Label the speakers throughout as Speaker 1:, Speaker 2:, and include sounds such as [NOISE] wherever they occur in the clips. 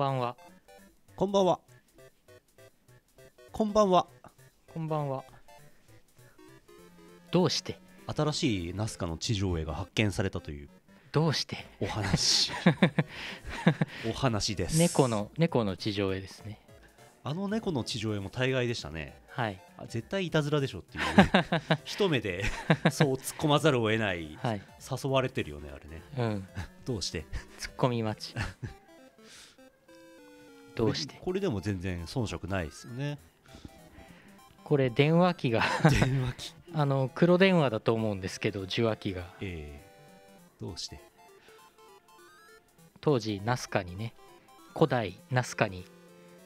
Speaker 1: ばんは。
Speaker 2: こんばんはこんばんは
Speaker 1: こんばんは。どうして？
Speaker 2: 新しいナスカの地上絵が発見されたという
Speaker 1: どうして？
Speaker 2: お話 [LAUGHS] お話です
Speaker 1: 猫の、猫の地上絵ですね。
Speaker 2: あの猫の地上絵も大概でしたね
Speaker 1: はい。
Speaker 2: あ絶対いたずらでしょっていう [LAUGHS] 一目でそう突っ込まざるを得ない
Speaker 1: はい。
Speaker 2: 誘われてるよねあれね
Speaker 1: うん。[LAUGHS]
Speaker 2: どうして？
Speaker 1: ツッコミ待ち。どうして。
Speaker 2: これでも全然遜色ないですよね。
Speaker 1: これ電話機が。
Speaker 2: 電話機。[LAUGHS]
Speaker 1: あの黒電話だと思うんですけど受話器が。
Speaker 2: えー、どうして。
Speaker 1: 当時ナスカにね古代ナスカに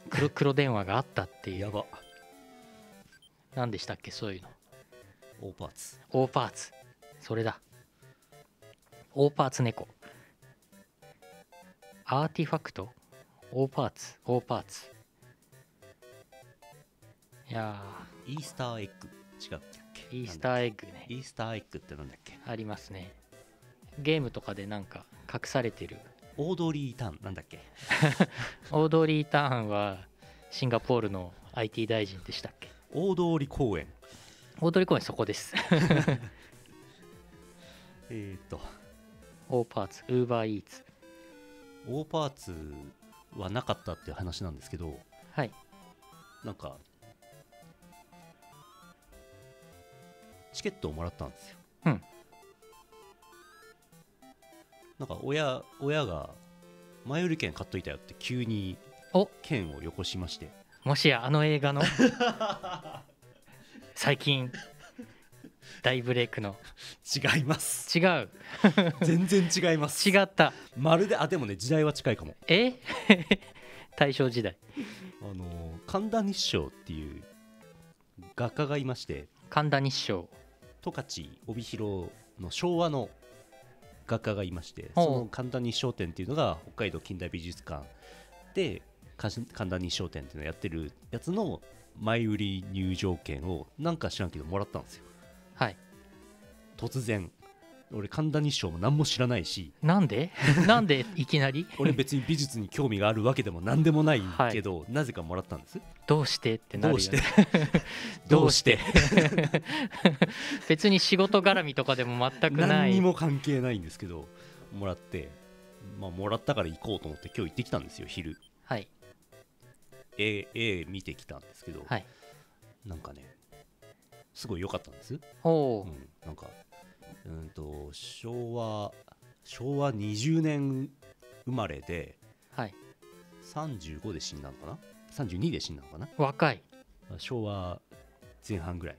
Speaker 1: 黒黒電話があったっていう。
Speaker 2: やば。
Speaker 1: 何でしたっけそういうの。
Speaker 2: 大パーツ。
Speaker 1: 大パーツ。それだ。大パーツ猫。アーティファクト？大パーツ大パーツ。いや
Speaker 2: イースターエッグ。違うっけ？
Speaker 1: ーイースターエッグね。
Speaker 2: イースターエッグってなんだっけ？
Speaker 1: ありますね。ゲームとかでなんか隠されてる。
Speaker 2: オードリー・タン。なんだっけ？[LAUGHS]
Speaker 1: オードリー・ターンはシンガポールの IT 大臣でしたっけ？
Speaker 2: 大通公園。
Speaker 1: オードリー公園そこです。[LAUGHS]
Speaker 2: えっ、ー、と
Speaker 1: 大パーツウーバーイーツ。
Speaker 2: 大パーツはなかったっていう話なんですけど
Speaker 1: はい。
Speaker 2: なんかチケットをもらったんですよ。
Speaker 1: うん。
Speaker 2: なんか親親が前売り券買っといたよって急に
Speaker 1: お。
Speaker 2: 券をよこしまして。
Speaker 1: もしやあの映画の？[LAUGHS] 最近大ブレイクの。
Speaker 2: 違います。
Speaker 1: 違う。
Speaker 2: 全然違います。
Speaker 1: 違った。
Speaker 2: まるであでもね時代は近いかも。
Speaker 1: え？[LAUGHS] 大正時代。
Speaker 2: あの神田日照っていう画家がいまして
Speaker 1: 神田日照
Speaker 2: 十勝帯広の昭和の画家がいましてその神田日照展っていうのが北海道近代美術館で神田日照展っていうのをやってるやつの前売り入場券をなんか知らんけどもらったんですよ。
Speaker 1: はい
Speaker 2: 突然俺神田日照も何も知らないし。
Speaker 1: なんで？[LAUGHS] なんでいきなり？
Speaker 2: 俺別に美術に興味があるわけでも何でもないけど、なぜかもらったんです？
Speaker 1: どうしてってなるよ、
Speaker 2: どうして？
Speaker 1: ね、
Speaker 2: どうして？
Speaker 1: 別に仕事絡みとかでも全くない。
Speaker 2: 何にも関係ないんですけどもらって。まあもらったから行こうと思って今日行ってきたんですよ昼。
Speaker 1: はい。
Speaker 2: 絵絵見てきたんですけど、
Speaker 1: はい。
Speaker 2: なんかねすごい良かったんです、
Speaker 1: おお、
Speaker 2: うん、なんかうんと昭和昭和20年生まれで
Speaker 1: はい。
Speaker 2: 35で死んだのかな？32で死んだのかな？
Speaker 1: 若い。
Speaker 2: 昭和前半ぐらい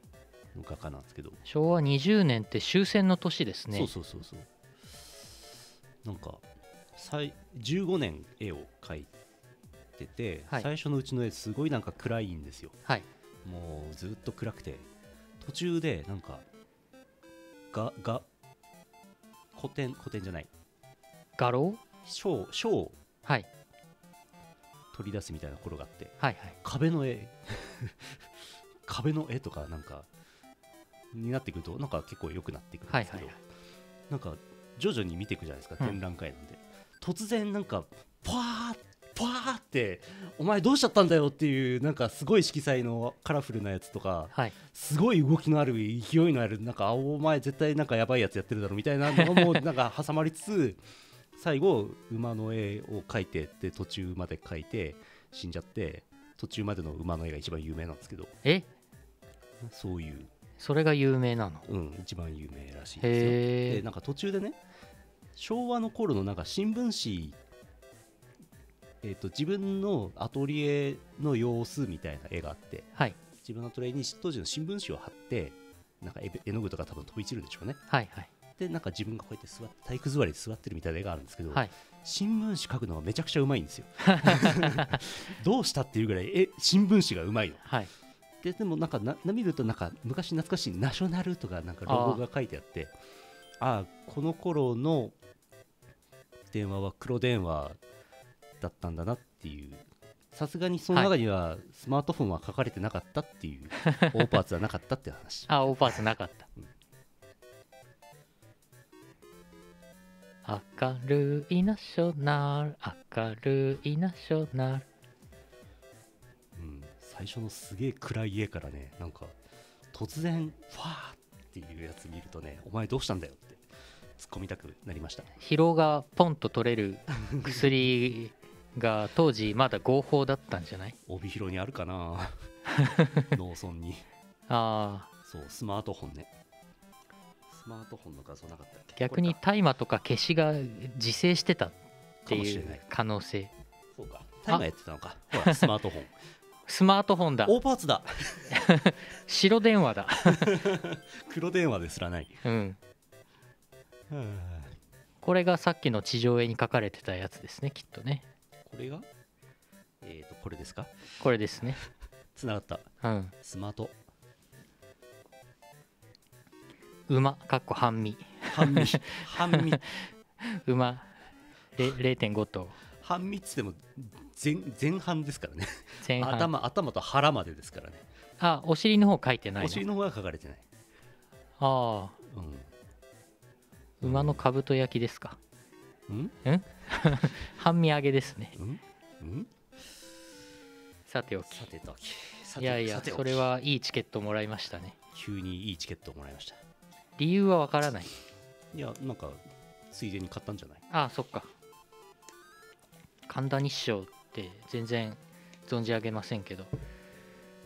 Speaker 2: の画家なんですけど、
Speaker 1: 昭和20年って終戦の年ですね。
Speaker 2: そうそうそうそう。なんか最15年絵を描いてて、
Speaker 1: はい。
Speaker 2: 最初のうちの絵すごいなんか暗いんですよ。
Speaker 1: はい。
Speaker 2: もうずっと暗くて。途中でなんかがが古典古典じゃない。
Speaker 1: 画廊？
Speaker 2: 書書を
Speaker 1: はい。
Speaker 2: 取り出すみたいなところがあって。
Speaker 1: はいはい。
Speaker 2: 壁の絵。[LAUGHS] 壁の絵とかなんかになってくるとなんか結構良くなっていくんですけど、
Speaker 1: はいはいはい。
Speaker 2: なんか徐々に見ていくじゃないですか
Speaker 1: うん。
Speaker 2: 展覧会なんで、突然なんかパーパーってお前どうしちゃったんだよっていうなんかすごい色彩のカラフルなやつとか
Speaker 1: はい。
Speaker 2: すごい動きのある勢いのあるなんかあお前絶対なんかやばいやつやってるだろみたいなのがもうなんか挟まりつつ最後馬の絵を描いてって途中まで描いて死んじゃって途中までの馬の絵が一番有名なんですけど。
Speaker 1: え？
Speaker 2: そういう、
Speaker 1: それが有名なの？
Speaker 2: うん、一番有名らしいんですよ。でなんか途中でね昭和の頃のなんか新聞紙えー、と自分のアトリエの様子みたいな絵があって
Speaker 1: はい。
Speaker 2: 自分のアトリエに当時の新聞紙を貼ってなんか絵絵の具とか多分飛び散るんでしょうね。
Speaker 1: はいはい。
Speaker 2: でなんか自分がこうやって座って体育座りで座ってるみたいな絵があるんですけど、
Speaker 1: はい。
Speaker 2: 新聞紙書くのがめちゃくちゃうまいんですよ。[LAUGHS] どうしたっていうぐらいえ新聞紙がうまいの。
Speaker 1: はい。
Speaker 2: ででもなんかなな見るとなんか昔懐かしいナショナルとかなんかロゴが書いてあってああこの頃の電話は黒電話だったんだなっていう。さすがにその中にはスマートフォンは書かれてなかったっていう、[LAUGHS] 大パーツはなかったっていう話。
Speaker 1: あオーパーツなかった。明るいナショナル明るいナショナル。
Speaker 2: うん、最初のすげえ暗い家からねなんか突然ファーっていうやつ見るとねお前どうしたんだよって突っ込みたくなりました。
Speaker 1: 疲労がポンと取れる薬が当時まだ合法だったんじゃない？
Speaker 2: 帯広にあるかな。[LAUGHS] 農村に。
Speaker 1: ああ。
Speaker 2: そうスマートフォンね。スマートフォンの画像なかったっけ？
Speaker 1: 逆に大麻とか消しが自生してたっていう可能性。
Speaker 2: そうか。タイマーやってたのか。ほらスマートフォン。[LAUGHS]
Speaker 1: スマートフォンだ。
Speaker 2: 大パーツだ。[LAUGHS]
Speaker 1: 白電話だ。
Speaker 2: 黒電話ですらない。
Speaker 1: うん。これがさっきの地上絵に書かれてたやつですねきっとね
Speaker 2: これが？えっ、とこれですか？
Speaker 1: これですね。
Speaker 2: つながった。
Speaker 1: うん。
Speaker 2: スマート。
Speaker 1: 馬かっこ半身。
Speaker 2: 半身。[LAUGHS] 半身。
Speaker 1: 馬。れ0.5と。
Speaker 2: 半身っつっても前前半ですからね。
Speaker 1: 前半。
Speaker 2: 頭頭と腹までですからね。
Speaker 1: あお尻の方書いてないの？
Speaker 2: お尻の方が書かれてない、
Speaker 1: ああ。
Speaker 2: うん、
Speaker 1: 馬の兜焼きですか？
Speaker 2: うん [LAUGHS]
Speaker 1: 半身揚げですね。さておき。
Speaker 2: さてと
Speaker 1: いやいやそれはいいチケットもらいましたね。
Speaker 2: 急にいいチケットをもらいました。
Speaker 1: 理由はわからない。
Speaker 2: いやなんかついでに買ったんじゃない？
Speaker 1: ああそっか。神田日照って全然存じ上げませんけど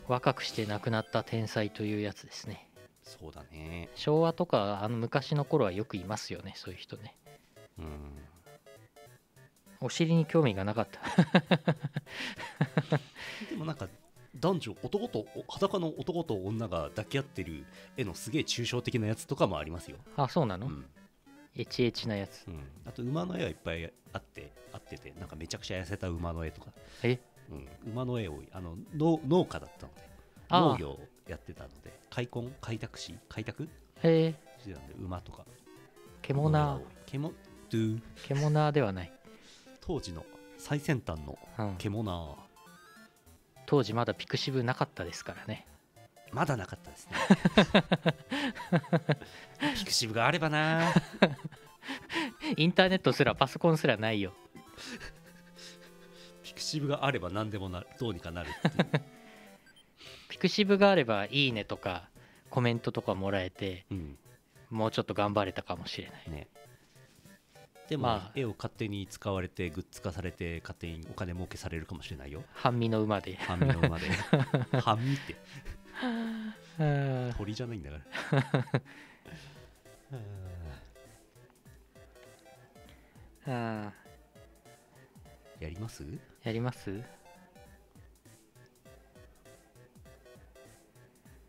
Speaker 1: 若くして亡くなった天才というやつですね。
Speaker 2: そうだね。
Speaker 1: 昭和とかあの昔の頃はよくいますよねそういう人ね。
Speaker 2: うん
Speaker 1: お尻に興味がなかった。[LAUGHS]
Speaker 2: でもなんか男女男とお裸の男と女が抱き合ってる絵のすげえ抽象的なやつとかもありますよ、
Speaker 1: あそうなの、
Speaker 2: うん。
Speaker 1: エチエチなやつ。
Speaker 2: うん、あと馬の絵はいっぱいあってあっててなんかめちゃくちゃ痩せた馬の絵とか、
Speaker 1: え？
Speaker 2: うん、馬の絵をあの農農家だったので。農業をやってたので開墾？開拓し開拓？
Speaker 1: へえ。
Speaker 2: してたんで馬とか。
Speaker 1: 獣。
Speaker 2: 獣ドゥ
Speaker 1: 獣ではない、
Speaker 2: 当時の最先端の
Speaker 1: うん、
Speaker 2: 獣。
Speaker 1: 当時まだピクシブなかったですからね。
Speaker 2: まだなかったですね。[LAUGHS] ピクシブがあればな。
Speaker 1: インターネットすらパソコンすらないよ。
Speaker 2: ピクシブがあれば何でもなるどうにかなる
Speaker 1: ピクシブがあればいいねとかコメントとかもらえて
Speaker 2: うん。
Speaker 1: もうちょっと頑張れたかもしれない。
Speaker 2: ねでも、
Speaker 1: まあ
Speaker 2: 絵を勝手に使われてグッズ化されて勝手にお金儲けされるかもしれないよ。
Speaker 1: 半身の馬で。
Speaker 2: 半身の馬で。[LAUGHS] 半身って。
Speaker 1: うん。
Speaker 2: 鳥じゃないんだから。
Speaker 1: あ
Speaker 2: やります？
Speaker 1: ーやります？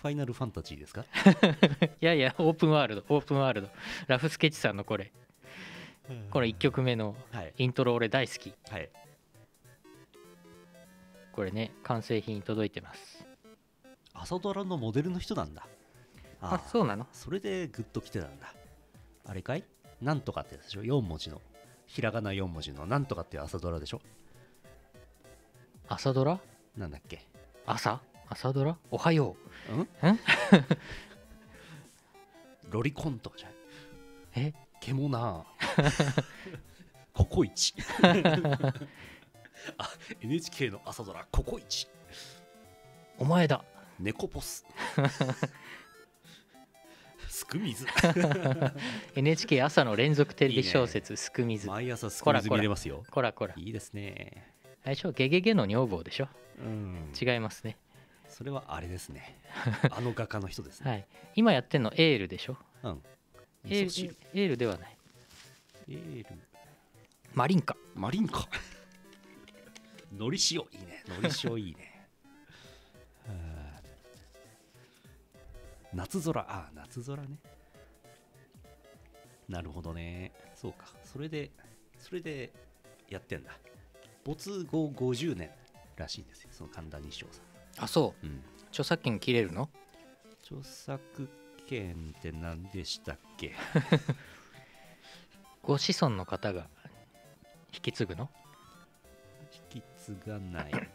Speaker 2: ファイナルファンタジーですか？
Speaker 1: い [LAUGHS] やいやオープンワールドオープンワールド。ラフスケッチさんのこれ。これ1曲目の
Speaker 2: はい。
Speaker 1: イントロ俺大好き。
Speaker 2: はい。
Speaker 1: これね完成品届いてます。
Speaker 2: 朝ドラのモデルの人なんだ。
Speaker 1: あ
Speaker 2: あ
Speaker 1: そうなの？
Speaker 2: それでグッと来てたんだ。あれかい？なんとかってやつでしょ？4文字の。ひらがな4文字の。なんとかって朝ドラでしょ？
Speaker 1: 朝ドラ？
Speaker 2: なんだっけ？
Speaker 1: 朝？朝ドラ？おはよ
Speaker 2: う。ん？
Speaker 1: ん [LAUGHS]
Speaker 2: ロリコンとかじゃん。
Speaker 1: え？
Speaker 2: ケモナー。[LAUGHS] ココイチ。[LAUGHS] あ NHK の朝ドラ。ココイチ。
Speaker 1: うお前だ。
Speaker 2: 猫ポス。すくみず。
Speaker 1: NHK 朝の連続テレビ小説「すくみず」
Speaker 2: 毎朝すくみず見れますよ。
Speaker 1: こらこら。
Speaker 2: いいですね。
Speaker 1: 最初ゲゲゲの女房でしょ？
Speaker 2: うん。
Speaker 1: 違いますね
Speaker 2: それはあれですね。[LAUGHS] あの画家の人ですね。
Speaker 1: はい。今やってんのエールでしょ？
Speaker 2: うん。
Speaker 1: エールエールではない。
Speaker 2: エール。
Speaker 1: マリンカ。
Speaker 2: マリンカ？のり塩いいね。のり塩いいね。は [LAUGHS] あ夏空。あ夏空ね。なるほどね。そうか。それでそれでやってんだ。没後50年らしいんですよ。その神田西翔さ
Speaker 1: あそう。
Speaker 2: ん、うん、
Speaker 1: 著作権切れるの？
Speaker 2: 著作権って何でしたっけ？[LAUGHS]
Speaker 1: ご子孫の方が引き継ぐの？
Speaker 2: 引き継がない。[LAUGHS]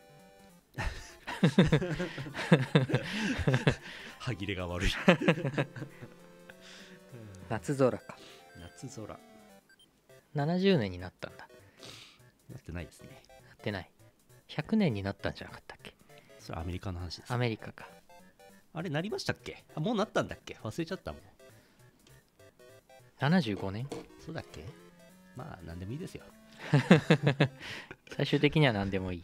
Speaker 2: 歯切れが悪い。
Speaker 1: 夏空か。
Speaker 2: 夏空。
Speaker 1: 70年になったんだ。
Speaker 2: なってないですね。
Speaker 1: なってない。100年になったんじゃなかったっけ？
Speaker 2: それアメリカの話です。
Speaker 1: アメリカか。
Speaker 2: あれなりましたっけ？あもうなったんだっけ？忘れちゃったもん。
Speaker 1: 75年？
Speaker 2: そうだっけ？まあ何でもいいですよ。[LAUGHS]
Speaker 1: 最終的には何でもいい。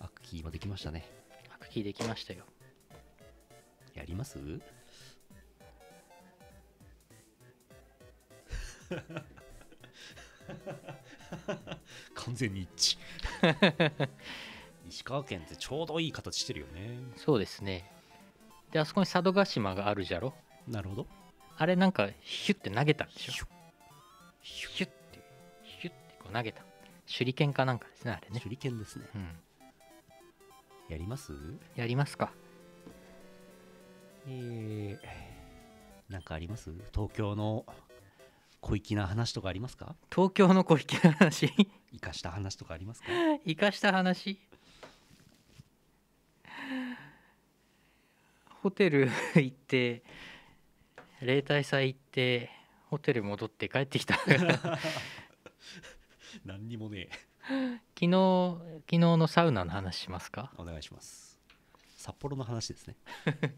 Speaker 2: アクキーもできましたね。
Speaker 1: アクキーできましたよ。
Speaker 2: やります？[LAUGHS] 完全に一致 [LAUGHS] 石川県ってちょうどいい形してるよね。
Speaker 1: そうですね。であそこに佐渡島があるじゃろ？
Speaker 2: なるほど。
Speaker 1: あれなんかヒュッて投げたんでしょ？
Speaker 2: ヒュッ。
Speaker 1: ヒュッて。ヒュッてこう投げた。手裏剣かなんかですねあれね。
Speaker 2: 手裏剣ですね。
Speaker 1: うん。
Speaker 2: やります？
Speaker 1: やりますか。
Speaker 2: えー、なんかあります？東京の小粋な話とかありますか？
Speaker 1: 東京の小粋な話？
Speaker 2: 生かした話とかありますか？[LAUGHS]
Speaker 1: 生かした話？ホテル [LAUGHS] 行って例大祭行ってホテル戻って帰ってきた。昨 [LAUGHS]
Speaker 2: 何にもね
Speaker 1: 日昨日のサウナの話しますか？
Speaker 2: お願いします。札幌の話ですね。[LAUGHS]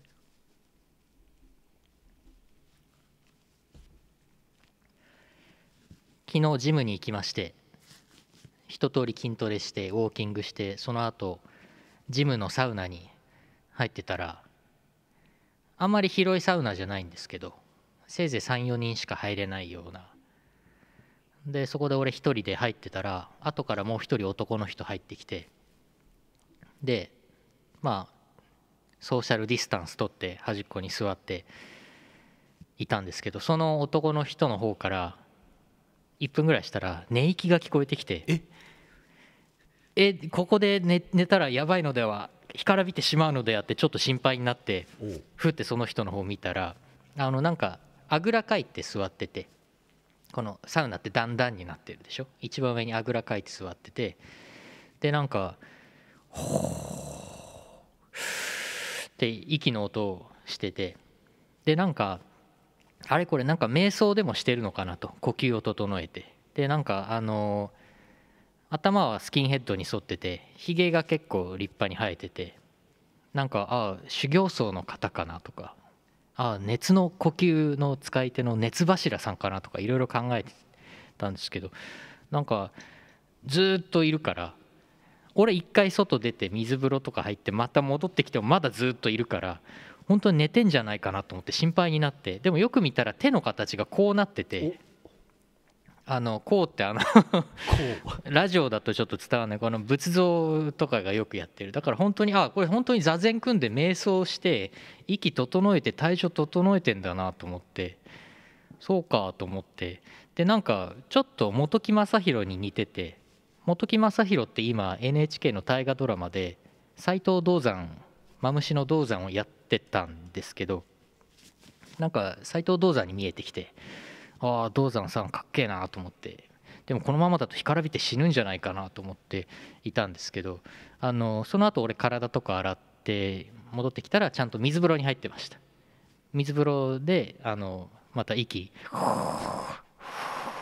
Speaker 1: 昨日ジムに行きまして一通り筋トレしてウォーキングしてその後ジムのサウナに入ってたらあんまり広いサウナじゃないんですけどせいぜい34人しか入れないような。でそこで俺一人で入ってたら後からもう一人男の人入ってきてでまあソーシャルディスタンス取って端っこに座っていたんですけどその男の人の方から1分ぐらいしたら寝息が聞こえてきて
Speaker 2: え？
Speaker 1: えここで寝寝たらやばいのでは？干からびてしまうのではってちょっと心配になってふってその人の方を見たらあのなんかあぐらかいて座っててこのサウナって段々になってるでしょ？一番上にあぐらかいて座っててでなんかほーって息の音をしててでなんかあれこれなんか瞑想でもしてるのかなと呼吸を整えて。でなんかあの頭はスキンヘッドに沿っててひげが結構立派に生えててなんかああ修行僧の方かなとかああ熱の呼吸の使い手の熱柱さんかなとかいろいろ考えてたんですけどなんかずっといるから俺一回外出て水風呂とか入ってまた戻ってきてもまだずっといるから本当に寝てんじゃないかなと思って心配になってでもよく見たら手の形がこうなっててあのこうってあの [LAUGHS] ラジオだとちょっと伝わらない。この仏像とかがよくやってる。だから本当にあこれ本当に座禅組んで瞑想して息整えて体調整えてんだなと思って。そうかと思って。でなんかちょっと本木正宏に似てて本木正宏って今 NHK の大河ドラマで斎藤道山マムシの道山をやってたんですけどなんか斎藤道山に見えてきてああ道山さんかっけえなと思って。でもこのままだと干からびて死ぬんじゃないかなと思っていたんですけどあのその後俺体とか洗って戻ってきたらちゃんと水風呂に入ってました。水風呂であのまた息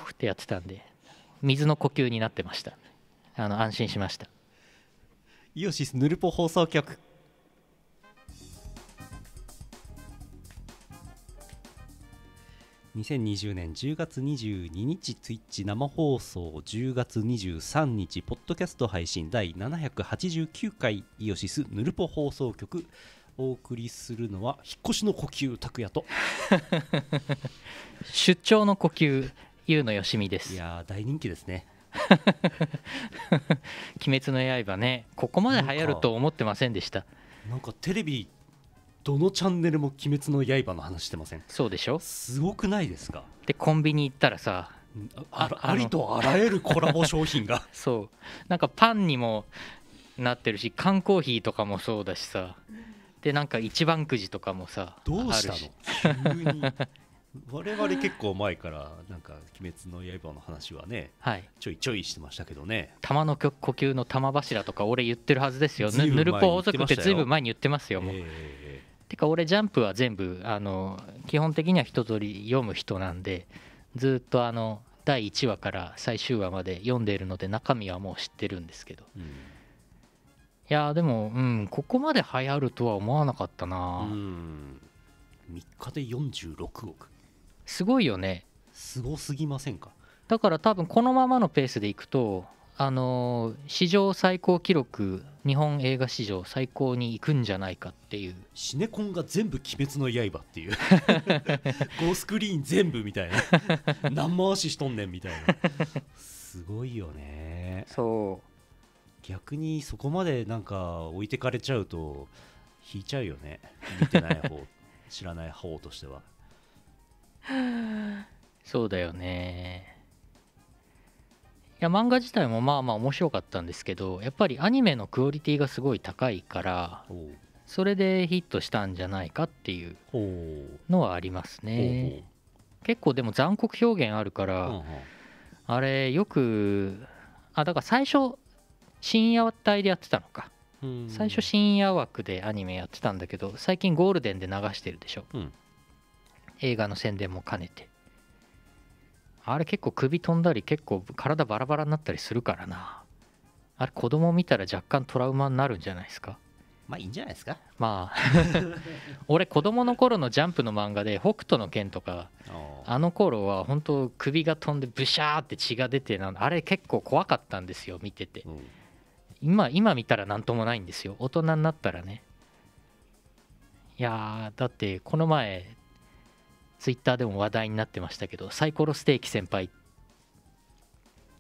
Speaker 1: ふってやってたんで水の呼吸になってました。あの安心しました。
Speaker 2: イオシスヌルポ放送局。2020年10月22日ツイッチ生放送10月23日ポッドキャスト配信第789回イオシスヌルポ放送局お送りするのは引っ越しの呼吸拓也と。
Speaker 1: 出張の呼吸優のよしみです
Speaker 2: いやー大人気ですね。[LAUGHS]
Speaker 1: 鬼滅の刃ねここまで流行ると思ってませんでした。
Speaker 2: なんかテレビどのチャンネルも「鬼滅の刃」の話してません？
Speaker 1: そうでしょ？
Speaker 2: すごくないですか？
Speaker 1: でコンビニ行ったらさ
Speaker 2: あ
Speaker 1: あ
Speaker 2: ありとあらゆるコラボ商品が。[LAUGHS]
Speaker 1: そう。なんかパンにもなってるし缶コーヒーとかもそうだしさ。でなんか一番くじとかもさ
Speaker 2: どうしたの？急に。我々結構前からなんか「鬼滅の刃」の話はね
Speaker 1: はい。
Speaker 2: ちょいちょいしてましたけどね。
Speaker 1: 玉の呼吸の玉柱とか俺言ってるはずですよ。ぬぬるぽ法則ってずいぶん前に言ってますよ。もう。
Speaker 2: え
Speaker 1: てか俺ジャンプは全部あの基本的には一通り読む人なんでずっとあの第1話から最終話まで読んでいるので中身はもう知ってるんですけど。
Speaker 2: えうん。
Speaker 1: いやーでもうんここまで流行るとは思わなかったな、
Speaker 2: うん。3日で46億。
Speaker 1: すごいよね。
Speaker 2: すごすぎませんか？
Speaker 1: だから多分このままのペースでいくとあのー史上最高記録日本映画史上最高に行くんじゃないかっていう。
Speaker 2: シネコンが全部「鬼滅の刃」っていう。[LAUGHS] 5スクリーン全部みたいな。[LAUGHS] 何回ししとんねんみたいな。すごいよね。
Speaker 1: そう
Speaker 2: 逆にそこまでなんか置いてかれちゃうと引いちゃうよね。見てない方。[LAUGHS] 知らない方としては。
Speaker 1: そうだよね。いや漫画自体もまあまあ面白かったんですけどやっぱりアニメのクオリティがすごい高いからそれでヒットしたんじゃないかっていうのはありますね。結構でも残酷表現あるから、あれよくあだから最初深夜帯でやってたのか。
Speaker 2: うん。
Speaker 1: 最初深夜枠でアニメやってたんだけど最近ゴールデンで流してるでしょ、
Speaker 2: うん
Speaker 1: 映画の宣伝も兼ねてあれ結構首飛んだり結構体バラバラになったりするからな。あれ子供見たら若干トラウマになるんじゃないですか？
Speaker 2: まあいいんじゃないですか？
Speaker 1: まあ [LAUGHS] 俺子供の頃のジャンプの漫画で北斗の拳とかあの頃は本当首が飛んでブシャーって血が出てなあれ結構怖かったんですよ見てて。
Speaker 2: うん。
Speaker 1: 今今見たら何ともないんですよ。大人になったらね。いやーだってこの前ツイッターでも話題になってましたけどサイコロステーキ先輩。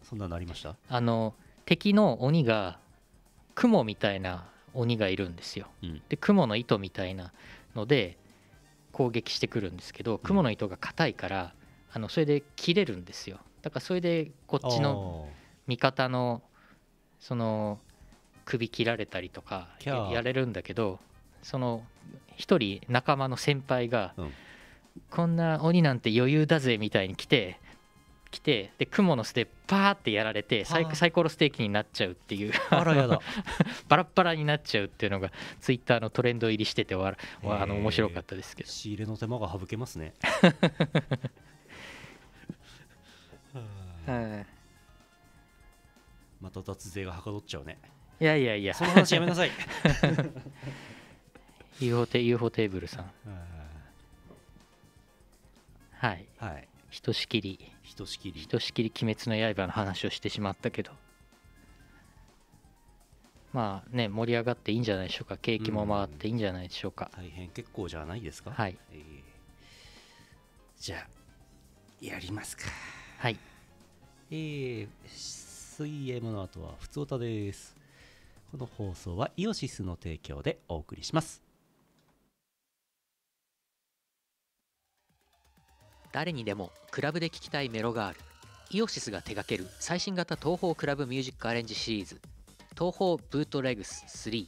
Speaker 2: そんなのありました？
Speaker 1: あの敵の鬼が雲みたいな鬼がいるんですよ。
Speaker 2: うん。
Speaker 1: で雲の糸みたいなので攻撃してくるんですけど雲の糸が硬いからあのそれで切れるんですよ。だからそれでこっちの味方のその首切られたりとかやれるんだけどその一人仲間の先輩が、
Speaker 2: うん
Speaker 1: こんな鬼なんて余裕だぜみたいに来て来てで雲の巣でパーってやられてサイ
Speaker 2: はあ
Speaker 1: サイコロステーキになっちゃうっていう。
Speaker 2: あらやだ。[LAUGHS]
Speaker 1: バラッバラになっちゃうっていうのがツイッターのトレンド入りしててわあの面白かったですけど。
Speaker 2: 仕入れの手間が省けますね。[LAUGHS]
Speaker 1: はい。
Speaker 2: また脱税がはかどっちゃうね。
Speaker 1: いやいやいや。
Speaker 2: その話やめなさい。[LAUGHS]
Speaker 1: UFO テーブルさんはい。
Speaker 2: はい。
Speaker 1: ひとしきり。
Speaker 2: ひとしきり。
Speaker 1: ひとしきり鬼滅の刃の話をしてしまったけど。まあね盛り上がっていいんじゃないでしょうか。景気も回っていいんじゃないでしょうか。
Speaker 2: 大変結構じゃないですか？
Speaker 1: はい。
Speaker 2: えーじゃあやりますか。
Speaker 1: はい。
Speaker 2: えー、水泳の後はふつおたです。この放送はイオシスの提供でお送りします
Speaker 1: 誰にでもクラブで聴きたいメロがある。イオシスが手掛ける最新型東宝クラブミュージックアレンジシリーズ。東宝ブートレグス3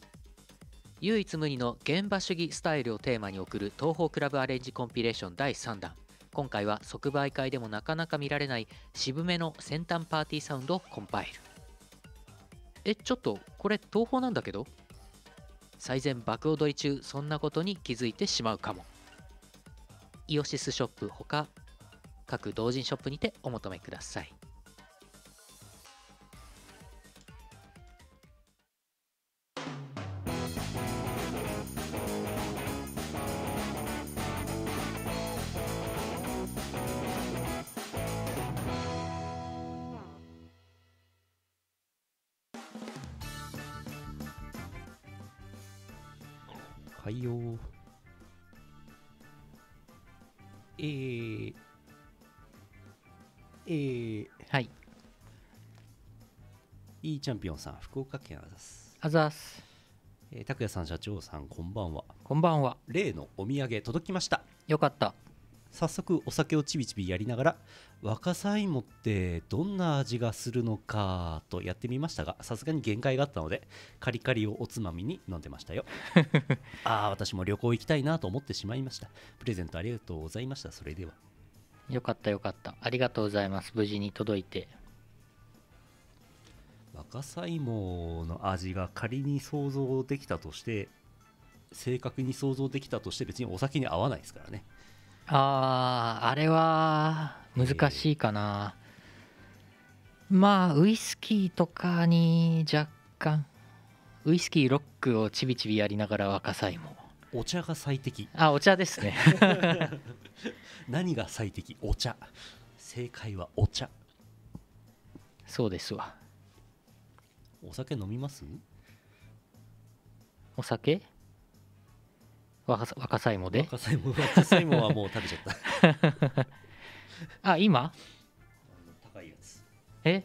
Speaker 1: 唯一無二の現場主義スタイルをテーマに送る東宝クラブアレンジコンピレーション第3弾。今回は即売会でもなかなか見られない渋めの先端パーティーサウンドをコンパイル。えちょっとこれ東宝なんだけど？最前爆踊り中そんなことに気づいてしまうかも。イオシスショップほか各同人ショップにてお求めください。
Speaker 2: チャンピオンさん福岡県あざす。
Speaker 1: あざーす。
Speaker 2: えー拓也さん社長さんこんばんは。
Speaker 1: こんばんは。
Speaker 2: 例のお土産届きました。
Speaker 1: よかった。
Speaker 2: 早速お酒をちびちびやりながら若さ芋ってどんな味がするのかとやってみましたがさすがに限界があったのでカリカリをおつまみに飲んでましたよ。[LAUGHS] ああ私も旅行行きたいなと思ってしまいました。プレゼントありがとうございました。それでは。
Speaker 1: よかったよかった。ありがとうございます。無事に届いて
Speaker 2: 若さ芋の味が仮に想像できたとして正確に想像できたとして別にお酒に合わないですからね。
Speaker 1: あーあれは難しいかな、まあウイスキーとかに若干ウイスキーロックをちびちびやりながら若さ芋
Speaker 2: お茶が最適。
Speaker 1: あお茶ですね。[LAUGHS] [LAUGHS]
Speaker 2: 何が最適？お茶。正解はお茶。
Speaker 1: そうですわ
Speaker 2: お酒飲みます？
Speaker 1: お酒？若さ若さ芋で？
Speaker 2: 若さ芋若さ芋はもう食べちゃった。[LAUGHS]
Speaker 1: あ今？
Speaker 2: 高いやつ。
Speaker 1: え？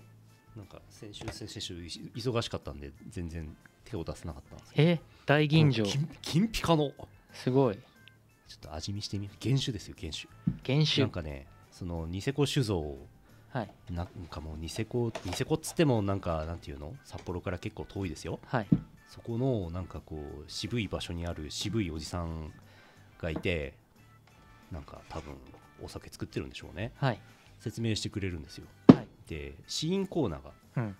Speaker 2: なんか先週先々週い忙しかったんで全然手を出せなかったんです
Speaker 1: え？大吟醸。
Speaker 2: 金金ピカの。
Speaker 1: すごい。
Speaker 2: ちょっと味見してみる原酒ですよ原酒
Speaker 1: 原酒
Speaker 2: なんかねそのニセコ酒造
Speaker 1: はい。
Speaker 2: なんかもうニセコニセコっつってもなんかなんていうの？札幌から結構遠いですよ。
Speaker 1: はい。
Speaker 2: そこのなんかこう渋い場所にある渋いおじさんがいてなんか多分お酒作ってるんでしょうね。
Speaker 1: はい。
Speaker 2: 説明してくれるんですよ。
Speaker 1: はい。
Speaker 2: で試飲コーナーが
Speaker 1: うん。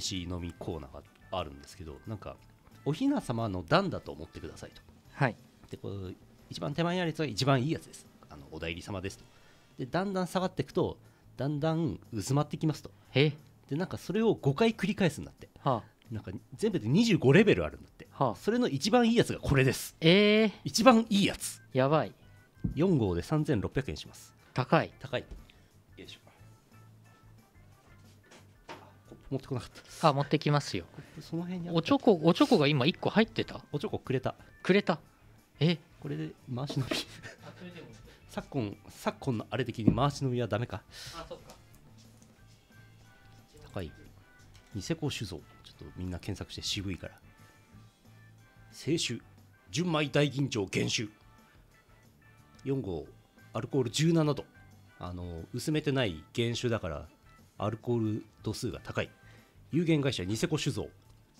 Speaker 2: 試し飲みコーナーがあるんですけどなんかおひな様の段だと思ってくださいと。
Speaker 1: はい。
Speaker 2: でこう一番手前にあるやつが一番いいやつです。あのお代理様ですと。でだんだん下がっていくとだんだん薄まってきますと。
Speaker 1: え。
Speaker 2: でなんかそれを5回繰り返すんだって。
Speaker 1: は
Speaker 2: なんか全部で25レベルあるんだって。
Speaker 1: あはあ。
Speaker 2: それの一番いいやつがこれです。
Speaker 1: えー、
Speaker 2: 一番いいやつ。
Speaker 1: やばい。
Speaker 2: 4号で3600円します。
Speaker 1: 高い。
Speaker 2: 高い。よいしょ。持ってこなかった。
Speaker 1: あ持ってきますよ。
Speaker 2: その辺に
Speaker 1: おチョコおチョコが今1個入ってた？
Speaker 2: おチョコくれた。
Speaker 1: くれた。え？
Speaker 2: これで回し飲み昨今昨今のあれ的に回し飲みはダメか。
Speaker 1: あそっか。
Speaker 2: 高い。ニセコ酒造。ちょっとみんな検索して渋いから。清酒。純米大吟醸原酒。4号アルコール17度。あの薄めてない原酒だからアルコール度数が高い。有限会社ニセコ酒造。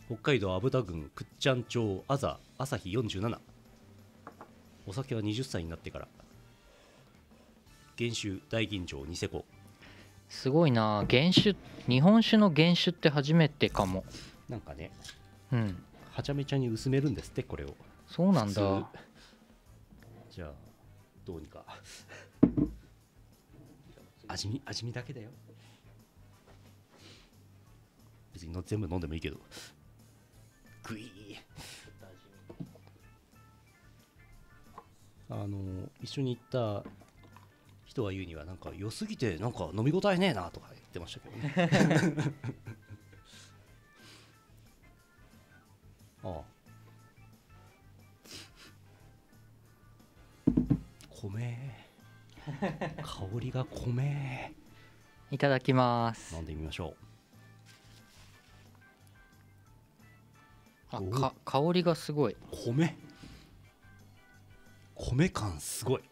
Speaker 2: 北海道虻田郡倶知安町あざ朝日47お酒は20歳になってから原酒大吟醸ニセコ。
Speaker 1: すごいな。原酒日本酒の原酒って初めてかも。
Speaker 2: なんかね
Speaker 1: うん。
Speaker 2: はちゃめちゃに薄めるんですってこれを。
Speaker 1: そうなんだ。
Speaker 2: じゃあどうにか。味見味見だけだよ。別にの全部飲んでもいいけど。グイーあの一緒に行った人が言うにはなんか良すぎてなんか飲み応えねえなとか言ってましたけどね。[LAUGHS] ああ。米。香りが米。
Speaker 1: いただきます
Speaker 2: 飲んでみましょお
Speaker 1: あか香りがすごい。う
Speaker 2: 米。米感すごい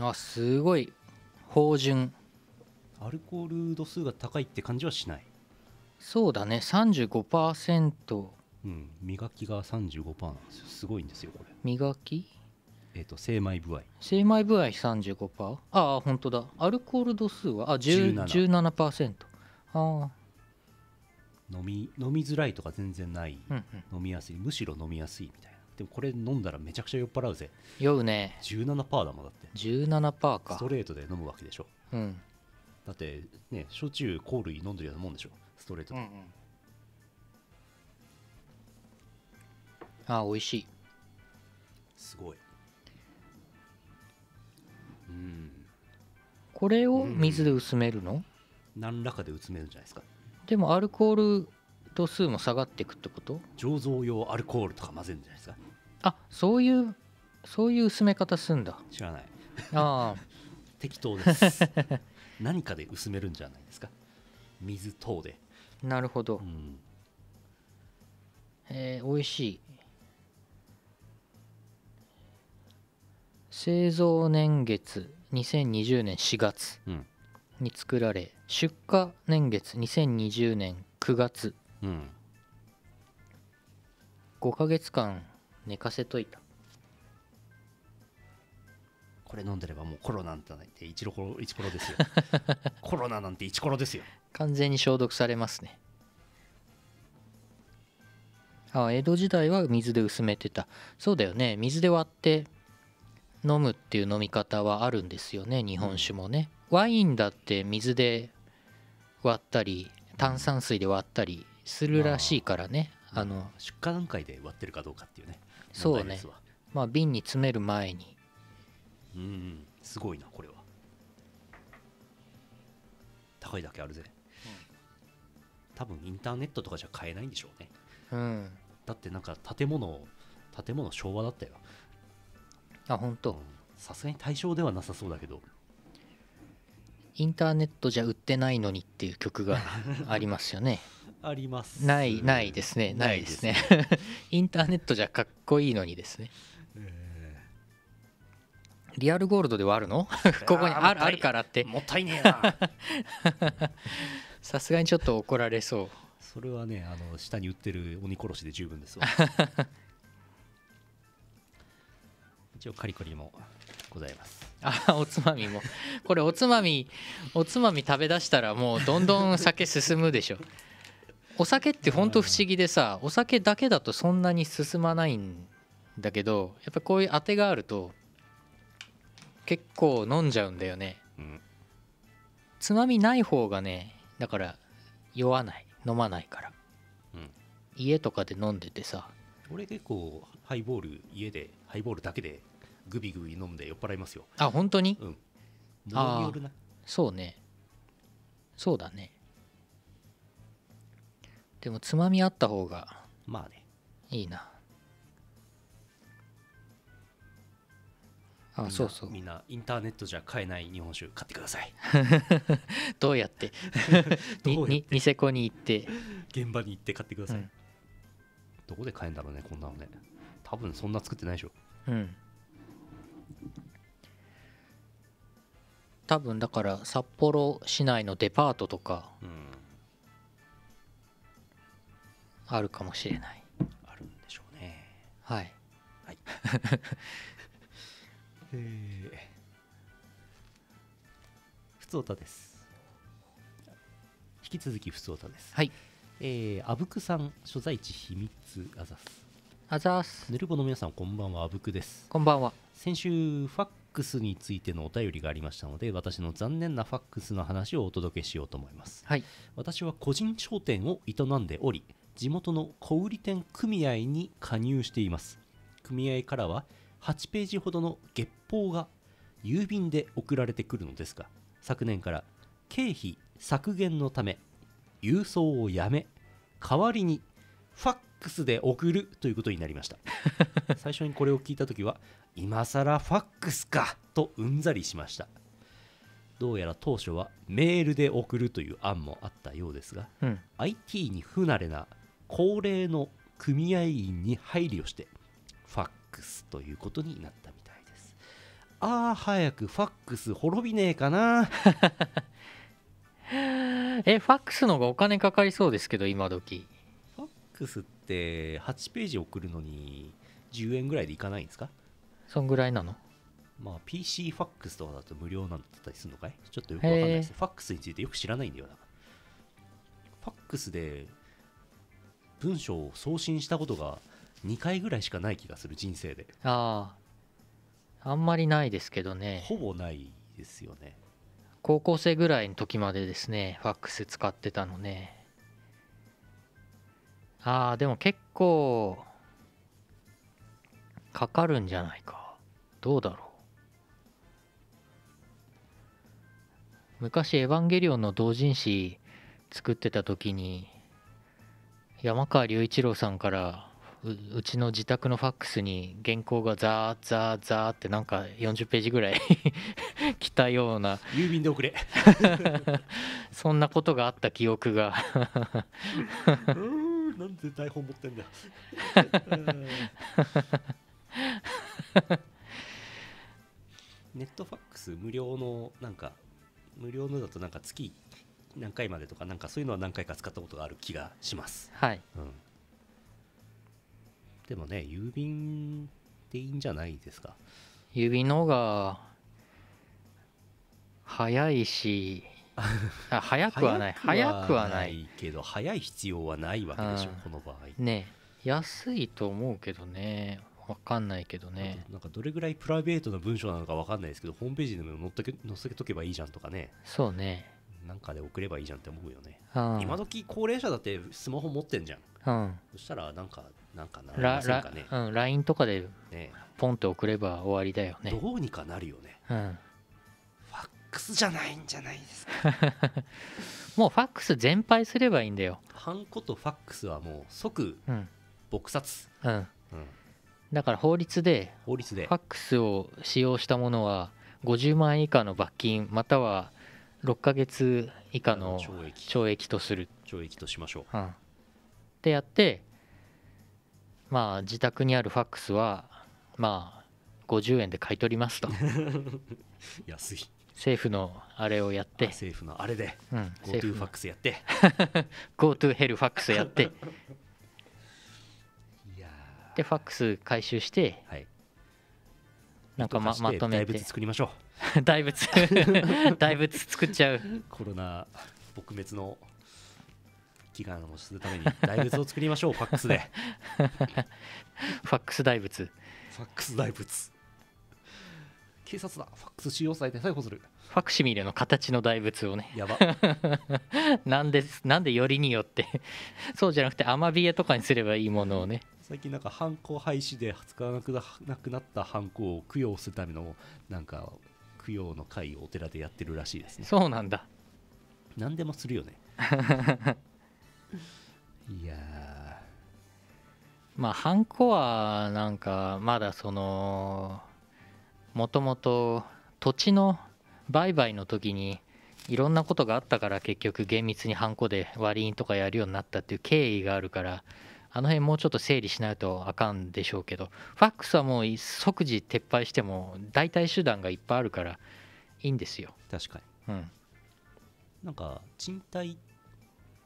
Speaker 1: あすごい。芳醇。
Speaker 2: アルコール度数が高いって感じはしない。
Speaker 1: そうだね。35%
Speaker 2: うん。磨きが35%なんですよ。すごいんですよこれ。
Speaker 1: 磨き？
Speaker 2: えっ、と精米部合。
Speaker 1: 精米部合35%ああ本当だ。アルコール度数は？あ10
Speaker 2: 17
Speaker 1: 17%ああ
Speaker 2: 飲み飲みづらいとか全然ない、
Speaker 1: うんうん。
Speaker 2: 飲みやすい。むしろ飲みやすいみたいなでもこれ飲んだらめちゃくちゃ酔っ払うぜ。
Speaker 1: 酔うね。
Speaker 2: 17%だもんだって。
Speaker 1: 17%
Speaker 2: ス
Speaker 1: か。
Speaker 2: トレートで飲むわけでしょ。
Speaker 1: うん。
Speaker 2: だってね焼酎香類飲んでるようなもんでしょ。ストレートで、
Speaker 1: あ美味しい。
Speaker 2: すごい。うん。
Speaker 1: これを水で薄めるの、
Speaker 2: 何らかで薄めるんじゃないですか。
Speaker 1: でもアルコール度数も下がっていくってこと？
Speaker 2: 醸造用アルコールとか混ぜるんじゃないですか？
Speaker 1: あそういうそういう薄め方すんだ。
Speaker 2: 知らない。
Speaker 1: ああ。[LAUGHS]
Speaker 2: 適当です。[LAUGHS] 何かで薄めるんじゃないですか？水等で、
Speaker 1: なるほど。
Speaker 2: うん、
Speaker 1: えー、美味しい。製造年月2020年4月
Speaker 2: うん。
Speaker 1: に作られ出荷年月2020年9月
Speaker 2: うん。
Speaker 1: 5ヶ月間寝かせといた。
Speaker 2: これ飲んでればもうコロナなんて一コロ一コロですよ。[LAUGHS] コロナなんて一コロですよ。
Speaker 1: 完全に消毒されますね。あ江戸時代は水で薄めてた。そうだよね。水で割って飲むっていう飲み方はあるんですよね日本酒もね、ワインだって水で割ったり炭酸水で割ったりするらしいからね。あの
Speaker 2: 出荷段階で割ってるかどうかっていうね。
Speaker 1: そうね。まあ瓶に詰める前に。
Speaker 2: うんうん。すごいなこれは。高いだけあるぜ、多分インターネットとかじゃ買えないんでしょうね。
Speaker 1: うん。
Speaker 2: だってなんか建物建物昭和だったよ。
Speaker 1: あ本当、
Speaker 2: うん。さすがに対象ではなさそうだけど。
Speaker 1: インターネットじゃ売ってないのにっていう曲がありますよね [LAUGHS]
Speaker 2: あります。
Speaker 1: ないないですね。ないですね。[LAUGHS] インターネットじゃかっこいいのにですね。リアルゴールドではあるの？[LAUGHS] ここにあるあるからって。
Speaker 2: もったいねえな。[LAUGHS]
Speaker 1: さすがにちょっと怒られそう。
Speaker 2: それはねあの下に売ってる鬼殺しで十分ですわ。一応カリカリもございます。
Speaker 1: あおつまみも。これおつまみおつまみ食べだしたらもうどんどん酒進むでしょお酒ってほんと不思議でさお酒だけだとそんなに進まないんだけどやっぱこういうあてがあると結構飲んじゃうんだよね。
Speaker 2: うん。
Speaker 1: つまみない方がねだから酔わない。飲まないから、
Speaker 2: うん。
Speaker 1: 家とかで飲んでてさ。
Speaker 2: 俺結構ハイボール家でハイボールだけでグビグビ飲んで酔っ払いますよ。
Speaker 1: あ本当に？
Speaker 2: うん。ものによるな。
Speaker 1: そうね。そうだねでもつまみあった方が
Speaker 2: まあね。
Speaker 1: いいな。あそうそう。
Speaker 2: みんなインターネットじゃ買えない日本酒買ってください。[LAUGHS]
Speaker 1: どうやって？[LAUGHS] に
Speaker 2: どうや
Speaker 1: にニセコに行って。
Speaker 2: 現場に行って買ってください、
Speaker 1: うん。
Speaker 2: どこで買えんだろうねこんなのね。多分そんな作ってないでしょ。
Speaker 1: うん。多分だから札幌市内のデパートとか
Speaker 2: うん
Speaker 1: あるかもしれない。
Speaker 2: あるんでしょうね。
Speaker 1: はい。[LAUGHS]
Speaker 2: えー。ふつおたです。引き続きふつおたです。
Speaker 1: はい。
Speaker 2: えー、あぶくさん所在地秘密あざす。
Speaker 1: あざーす。
Speaker 2: ぬるぼの皆さんこんばんはあぶくです。
Speaker 1: こんばんは。
Speaker 2: 先週ファックスについてのお便りがありましたので私の残念なファックスの話をお届けしようと思います。
Speaker 1: はい。
Speaker 2: 私は個人商店を営んでおり地元の小売店組合に加入しています。組合からは8ページほどの月報が郵便で送られてくるのですが昨年から経費削減のため郵送をやめ代わりにファックスで送るということになりました。[LAUGHS] 最初にこれを聞いた時は今更ファックスかとうんざりしました。どうやら当初はメールで送るという案もあったようですが
Speaker 1: うん。
Speaker 2: IT に不慣れな高齢の組合員に配慮してファックスということになったみたいです。ああ早くファックス滅びねえかな。[LAUGHS]
Speaker 1: えファックスの方がお金かかりそうですけど今時。
Speaker 2: ファックスって8ページ送るのに10円ぐらいでいかないんですか？
Speaker 1: そんぐらいなの？
Speaker 2: まあ PC ファックスとかだと無料なんだったりするのかい？ちょっとよくわかんないです
Speaker 1: へ
Speaker 2: ファックスについてよく知らないんだよな。ファックスで文章を送信したことが2回ぐらいしかない気がする人生で。
Speaker 1: ああ。あんまりないですけどね。
Speaker 2: ほぼないですよね。
Speaker 1: 高校生ぐらいの時までですねファックス使ってたのね。ああでも結構かかるんじゃないか。どうだろう。昔「エヴァンゲリオン」の同人誌作ってた時に山川隆一郎さんからううちの自宅のファックスに原稿がザーザーザーってなんか40ページぐらい [LAUGHS] 来たような
Speaker 2: 郵便で送れ。[LAUGHS]
Speaker 1: そんなことがあった記憶が。
Speaker 2: うーんなんで台本持ってんだ。[LAUGHS] ネットファックス無料のなんか無料のだとなんか月何回までとかなんかそういうのは何回か使ったことがある気がします、
Speaker 1: はい。
Speaker 2: うん、でもね郵便でいいんじゃないですか？
Speaker 1: 郵便の方が早いし [LAUGHS] あ早くはない。早くはない。
Speaker 2: けど早い必要はないわけでしょ
Speaker 1: うん
Speaker 2: この場合。
Speaker 1: ね。安いと思うけどね。わかんないけどね。
Speaker 2: なんかどれぐらいプライベートな文章なのかわかんないですけどホームページでも載っとけ載せとけばいいじゃんとかね。
Speaker 1: そうね
Speaker 2: なんかで送ればいいじゃんって思うよね、
Speaker 1: うん。
Speaker 2: 今時高齢者だってスマホ持ってんじゃん。
Speaker 1: うん。
Speaker 2: そしたらなんかなんかなり
Speaker 1: ラ
Speaker 2: ませんかね。
Speaker 1: ラうん LINE とかで
Speaker 2: ね。
Speaker 1: ポンって送れば終わりだよね。
Speaker 2: どうにかなるよね。
Speaker 1: うん。
Speaker 2: ファックスじゃないんじゃないですか。[LAUGHS]
Speaker 1: もうファックス全廃すればいいんだよ。
Speaker 2: ハンコとファックスはもう即
Speaker 1: うん。
Speaker 2: 撲殺、
Speaker 1: うん。
Speaker 2: うん、
Speaker 1: だから法律で
Speaker 2: 法律で。
Speaker 1: ファックスを使用したものは50万円以下の罰金または6ヶ月以下の
Speaker 2: 懲役。
Speaker 1: 懲役とする、
Speaker 2: 懲役としましょう。
Speaker 1: うん、ってやってまあ自宅にあるファックスはまあ50円で買い取りますと。[LAUGHS]
Speaker 2: 安い。
Speaker 1: 政府のあれをやって、
Speaker 2: 政府のあれで。
Speaker 1: うん、
Speaker 2: GoTo ファックスやって。
Speaker 1: GoTo [LAUGHS] ヘルファックスやって。でファックス回収して
Speaker 2: ーはい。
Speaker 1: なんかままとめ
Speaker 2: 大
Speaker 1: て
Speaker 2: 仏作りましょ [LAUGHS]
Speaker 1: 大仏 [LAUGHS] 大仏作っちゃう。
Speaker 2: うコロナ撲滅の祈願をするために大仏を作りましょう [LAUGHS] ファックスで。
Speaker 1: ファックス大仏。
Speaker 2: ファックス大仏。警察だファックス使用されて逮捕する。
Speaker 1: ファクシミレの形の大仏をね。
Speaker 2: やば。
Speaker 1: なんでなんでよりによってそうじゃなくてアマビエとかにすればいいものをね。
Speaker 2: 最近なんかハンコ廃止で使わなくななくなったハンコを供養するためのなんか供養の会をお寺でやってるらしいですね。
Speaker 1: そうなんだ。
Speaker 2: 何でもするよね。[LAUGHS] いや
Speaker 1: まあハンコはなんかまだそのもともと土地の売買の時にいろんなことがあったから結局厳密にハンコで割り印とかやるようになったっていう経緯があるからあの辺もうちょっと整理しないとあかんでしょうけどファックスはもう即時撤廃しても代替手段がいっぱいあるからいいんですよ。
Speaker 2: ー確かに。
Speaker 1: うん、
Speaker 2: なんか賃貸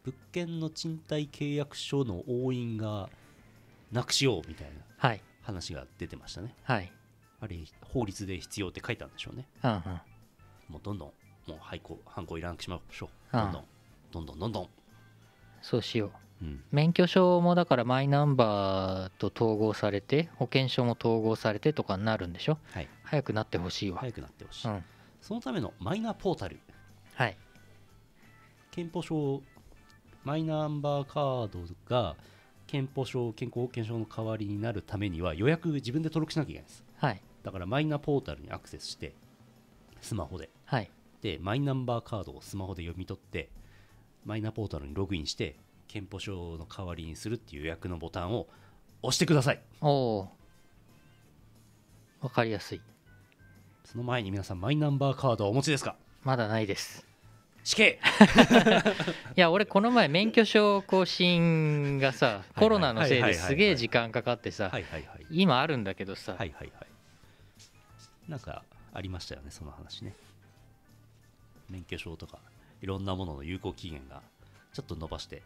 Speaker 2: 物件の賃貸契約書の押印がなくしようみたいな
Speaker 1: はい。
Speaker 2: 話が出てましたね。
Speaker 1: はい。
Speaker 2: あれ法律で必要って書いたんでしょうね。
Speaker 1: うんうん。
Speaker 2: もうどんどんもうハイコハンコいらなくしましょう。
Speaker 1: ああ
Speaker 2: どんどんどんどんどんどん。
Speaker 1: そうしよう。
Speaker 2: うん
Speaker 1: 免許証もだからマイナンバーと統合されて保険証も統合されてとかになるんでしょ？
Speaker 2: はい。
Speaker 1: 早くなってほしいわ、
Speaker 2: 早くなってほしい、
Speaker 1: うん。
Speaker 2: そのためのマイナポータル。
Speaker 1: はい。
Speaker 2: 健保証マイナンバーカードが健保証健康保険証の代わりになるためには予約自分で登録しなきゃいけないんです。
Speaker 1: はい。
Speaker 2: だからマイナポータルにアクセスしてスマホで。
Speaker 1: はい。
Speaker 2: でマイナンバーカードをスマホで読み取ってマイナポータルにログインして健保証の代わりにするっていう予約のボタンを押してください。
Speaker 1: おおわかりやすい。
Speaker 2: その前に皆さんマイナンバーカードはお持ちですか？
Speaker 1: まだないです。
Speaker 2: 死刑！[LAUGHS]
Speaker 1: いや俺この前免許証更新がさコロナのせいですげえ時間かかってさ今あるんだけどさ
Speaker 2: はいはいはいなんかありましたよねその話ね。免許証とかいろんなものの有効期限がちょっと伸ばして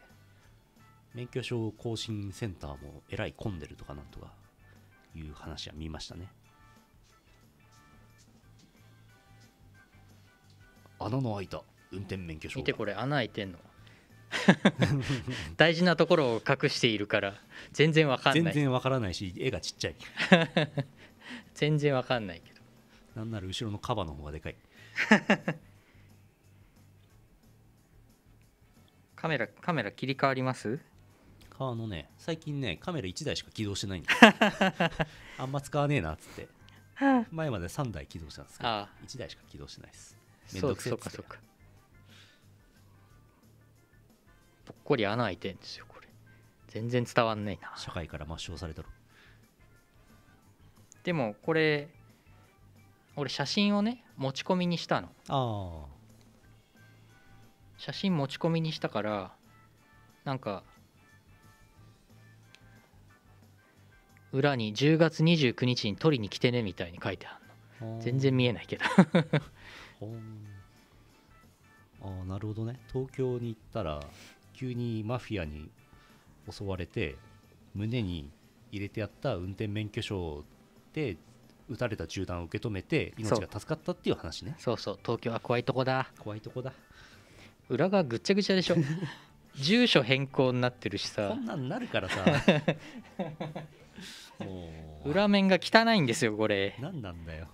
Speaker 2: 免許証更新センターもえらい混んでるとかなんとかいう話は見ましたね。穴の開いた運転免許証
Speaker 1: 見てこれ穴開いてんの？[LAUGHS] 大事なところを隠しているから全然わかんない。
Speaker 2: 全然わからないし絵がちっちゃい。[LAUGHS]
Speaker 1: 全然わかんないけど。
Speaker 2: なんなら後ろのカバの方がでかい。[LAUGHS]
Speaker 1: カメラカメラ切り替わります？
Speaker 2: カーのね最近ねカメラ1台しか起動してないんだ [LAUGHS] あんま使わねえなっつって。前まで3台起動したんですけど
Speaker 1: ああ。
Speaker 2: 1台しか起動してないです。めんどくせえっつって。
Speaker 1: そうかそうか。ぽっこり穴開いてんですよこれ。全然伝わんないな。
Speaker 2: 社会から抹消されたろ。
Speaker 1: でもこれ俺写真をね持ち込みにしたの。
Speaker 2: あ。
Speaker 1: 写真持ち込みにしたからなんか裏に10月29日に取りに来てねみたいに書いてあるの。
Speaker 2: あ
Speaker 1: 全然見えないけど。
Speaker 2: ああなるほどね。東京に行ったら急にマフィアに襲われて胸に入れてやった運転免許証で撃たれた銃弾を受け止めて命が助かったっていう話ね。
Speaker 1: そうそう。東京は怖いとこだ。
Speaker 2: 怖いとこだ。
Speaker 1: 裏側ぐっちゃぐちゃでしょ。[LAUGHS] 住所変更になってるしさ。
Speaker 2: こんなんなるからさ [LAUGHS]
Speaker 1: 裏面が汚いんですよこれ。
Speaker 2: 何なんだよ。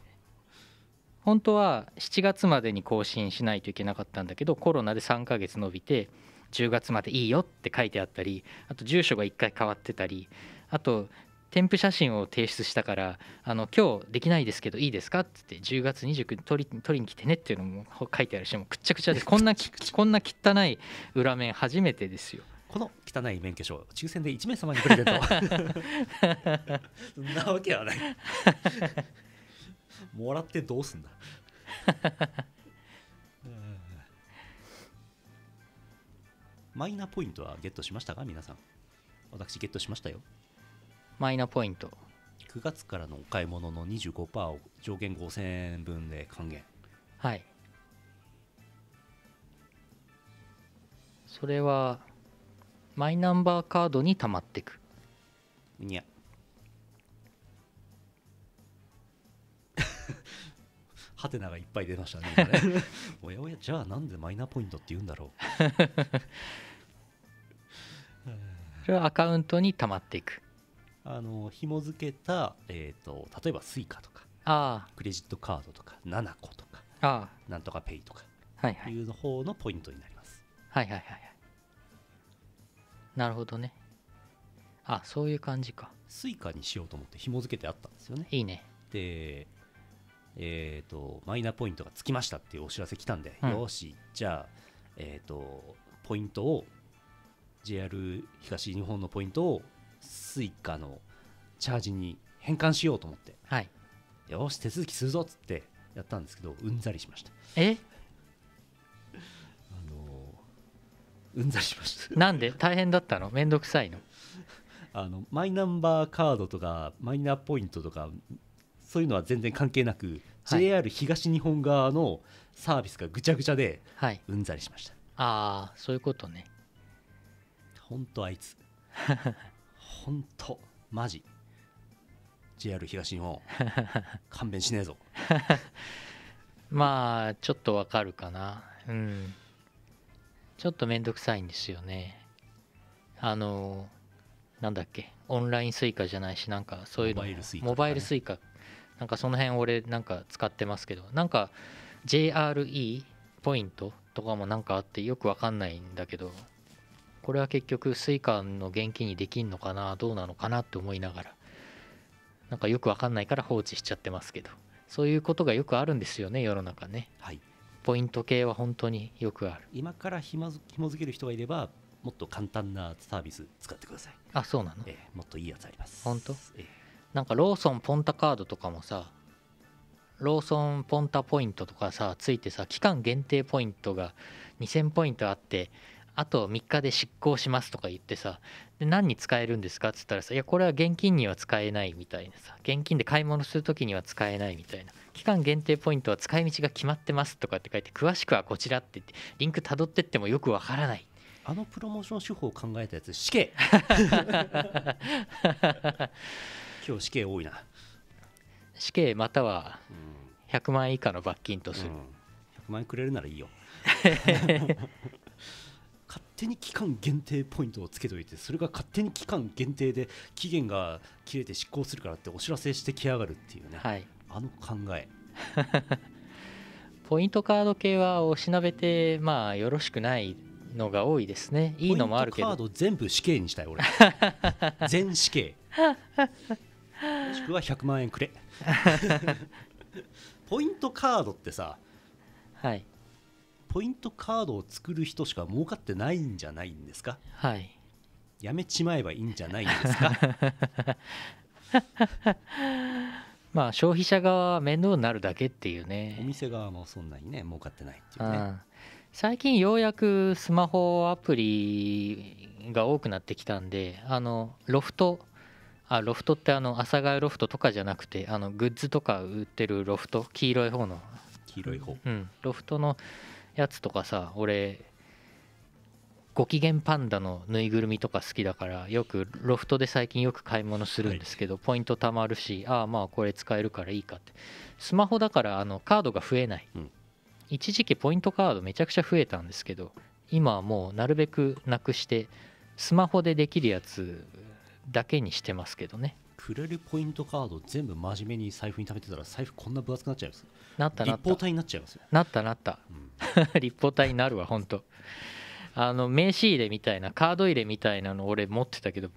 Speaker 1: 本当は7月までに更新しないといけなかったんだけどコロナで3ヶ月延びて10月までいいよって書いてあったりあと住所が1回変わってたりあと添付写真を提出したからあの今日できないですけどいいですかって言って10月29日取り取りに来てねっていうのも書いてあるしもうくっちゃくちゃですこんなきこんな汚い裏面初めてですよ
Speaker 2: この汚い免許証抽選で1名様にプレゼント。[LAUGHS] そんなわけはない。[LAUGHS] もらってどうすんだ。うん。マイナポイントはゲットしましたか？皆さん。私ゲットしましたよ。
Speaker 1: マイナポイント。
Speaker 2: 9月からのお買い物の25%を上限5000円分で還元。
Speaker 1: はい。それはマイナンバーカードに溜まってく。
Speaker 2: にゃ [LAUGHS] ハテナがいっぱい出ましたね [LAUGHS] おやおやじゃあなんでマイナポイントって言うんだろ [LAUGHS]
Speaker 1: それはアカウントに溜まっていく。
Speaker 2: うあの紐付けた、えー、と例えばスイカとか
Speaker 1: あ
Speaker 2: クレジットカードとかナナコとか
Speaker 1: ああ。
Speaker 2: なんとかペイとか
Speaker 1: あはいはい。
Speaker 2: いうの方のポイントになります。
Speaker 1: はいはいはいはいなるほどね。あそういう感じか。
Speaker 2: スイカにしようと思って紐付けてあったんですよね。
Speaker 1: いいね。
Speaker 2: でえっ、とマイナポイントがつきましたっていうお知らせ来たんで、
Speaker 1: うん。
Speaker 2: よしじゃあえっ、とポイントを JR 東日本のポイントをスイカのチャージに変換しようと思って。
Speaker 1: はい。
Speaker 2: よし手続きするぞっつってやったんですけどうんざりしました。
Speaker 1: え？
Speaker 2: うんざりしました。
Speaker 1: なんで？大変だったの？めんどくさいの？
Speaker 2: あのマイナンバーカードとかマイナポイントとかそういうのは全然関係なく、
Speaker 1: はい。
Speaker 2: JR 東日本側のサービスがぐちゃぐちゃで
Speaker 1: はい。
Speaker 2: うんざりしました。
Speaker 1: ああそういうことね。
Speaker 2: ほんとあいつ。ほんとマジ。JR 東日本。[LAUGHS] 勘弁しねえぞ。[LAUGHS]
Speaker 1: まあちょっとわかるかな。うんちょっとめんどくさいんですよね。あのなんだっけオンラインスイカじゃないしなんかそういうの
Speaker 2: モバイルスイカとかね。
Speaker 1: モバイルスイカ。なんかその辺俺なんか使ってますけどなんか JRE ポイントとかもなんかあってよくわかんないんだけどこれは結局スイカの現金にできんのかなどうなのかなって思いながらなんかよくわかんないから放置しちゃってますけどそういうことがよくあるんですよね世の中ね。
Speaker 2: はい
Speaker 1: ポイント系は本当によくある。
Speaker 2: 今からまず紐付ける人がいればもっと簡単なサービス使ってください、
Speaker 1: あそうなの？
Speaker 2: ええもっといいやつあります。
Speaker 1: ほんと
Speaker 2: ええ。
Speaker 1: なんかローソンポンタカードとかもさローソンポンタポイントとかさついてさ期間限定ポイントが2000ポイントあってあと3日で執行しますとか言ってさで何に使えるんですかっつったらさいやこれは現金には使えないみたいなさ現金で買い物する時には使えないみたいな期間限定ポイントは使い道が決まってますとかって書いて詳しくはこちらって言ってリンク辿ってってもよくわからない。
Speaker 2: あのプロモーション手法を考えたやつ死刑。[LAUGHS] 今日死刑多いな、
Speaker 1: 死刑または
Speaker 2: うん。
Speaker 1: 100万円以下の罰金とする、
Speaker 2: うん、100万円くれるならいいよ。[LAUGHS] 勝手に期間限定ポイントをつけといてそれが勝手に期間限定で期限が切れて執行するからってお知らせしてきやがるっていうね、
Speaker 1: はい
Speaker 2: あの考え。
Speaker 1: ポイントカード系はおしなべてまあよろしくないのが多いですね。いいのもあるけ
Speaker 2: ポイントカー
Speaker 1: ど
Speaker 2: ド全部死刑にしたい俺。[LAUGHS] 全死刑。もしくは100万円くれ。[LAUGHS] ポイントカードってさ
Speaker 1: はい。
Speaker 2: ポイントカードを作る人しか儲かってないんじゃないんですか？
Speaker 1: はい。
Speaker 2: やめちまえばいいんじゃないんですか？[LAUGHS]
Speaker 1: まあ消費者側は面倒になるだけっていう
Speaker 2: お
Speaker 1: ね、
Speaker 2: 店側もそんなにね儲かってないっていうね。
Speaker 1: うん、最近ようやくスマホアプリが多くなってきたんであのロフト。あロフトってあの阿佐ヶ谷ロフトとかじゃなくてあのグッズとか売ってるロフト。黄色い方の。
Speaker 2: 黄色い方。
Speaker 1: うん。ロフトのやつとかさ俺ご機嫌パンダのぬいぐるみとか好きだからよくロフトで最近よく買い物するんですけど、ポイント貯まるしああまあこれ使えるからいいかって。スマホだからあのカードが増えない、
Speaker 2: うん。
Speaker 1: 一時期ポイントカードめちゃくちゃ増えたんですけど今はもうなるべくなくしてスマホでできるやつだけにしてますけどね。
Speaker 2: くれるポイントカード全部真面目に財布に貯めてたら財布こんな分厚くなっちゃいます。
Speaker 1: なったなった。
Speaker 2: 立方体になっちゃいますよ、
Speaker 1: なったなった。
Speaker 2: うん。[LAUGHS]
Speaker 1: 立方体になるわほんとあの名刺入れみたいなカード入れみたいなの俺持ってたけど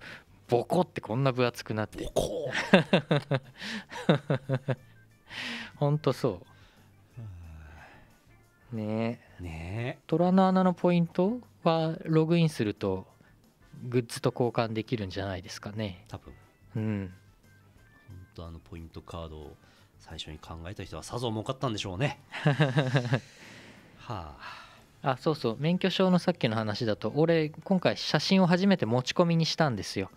Speaker 1: ボコってこんな分厚くなって。
Speaker 2: ボコ [LAUGHS]
Speaker 1: ほんとそう。ねえ。
Speaker 2: ーね
Speaker 1: 虎の穴のポイントはログインするとグッズと交換できるんじゃないですかね。
Speaker 2: え多分。
Speaker 1: うん。
Speaker 2: 本当あのポイントカードを最初に考えた人はさぞ儲かったんでしょうね。[LAUGHS] はあ
Speaker 1: あそうそう。免許証のさっきの話だと俺今回写真を初めて持ち込みにしたんですよ。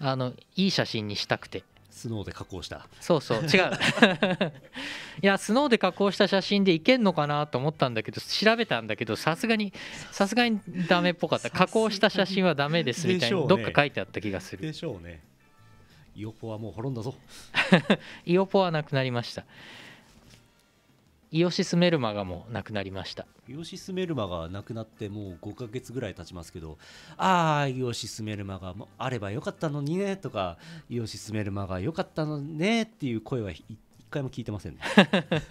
Speaker 1: あのいい写真にしたくて。
Speaker 2: スノーで加工した。
Speaker 1: そうそう。違う。[LAUGHS] いやスノーで加工した写真でいけんのかなと思ったんだけど調べたんだけどさすがにさすがにダメっぽかった。加工した写真はダメですみたいにどっか書いてあった気がする。
Speaker 2: でしょうね。イオポはもう滅んだぞ。[LAUGHS]
Speaker 1: イオポはなくなりましたイオシスメルマガもなくなりました。
Speaker 2: イオシスメルマがなくなってもう5ヶ月ぐらい経ちますけどああイオシスメルマがもあればよかったのにねとかイオシスメルマがよかったのねっていう声はい一回も聞いてませんね。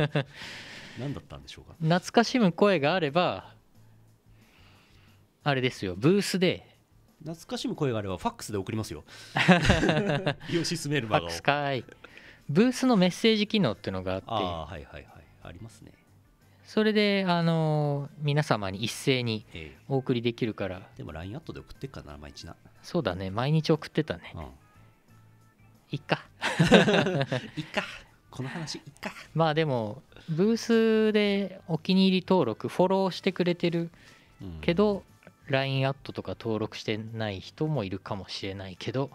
Speaker 2: [LAUGHS] 何だったんでしょうか？
Speaker 1: 懐かしむ声があればあれですよブースで。
Speaker 2: 懐かしむ声があればファックスで送りますよ。[LAUGHS] イオシスメル
Speaker 1: ファッ
Speaker 2: マガを
Speaker 1: クスかい。ブースのメッセージ機能ってのがあって。
Speaker 2: ああはいはいはいありますね。
Speaker 1: それであの皆様に一斉に
Speaker 2: ええ。
Speaker 1: お送りできるから。
Speaker 2: でも LINE アットで送ってっからな毎日な、
Speaker 1: そうだね毎日送ってたね。
Speaker 2: うん、
Speaker 1: いっか。[LAUGHS]
Speaker 2: いっか。この話いっか。
Speaker 1: まあでもブースでお気に入り登録フォローしてくれてる
Speaker 2: うん。
Speaker 1: けど LINE アットとか登録してない人もいるかもしれないけど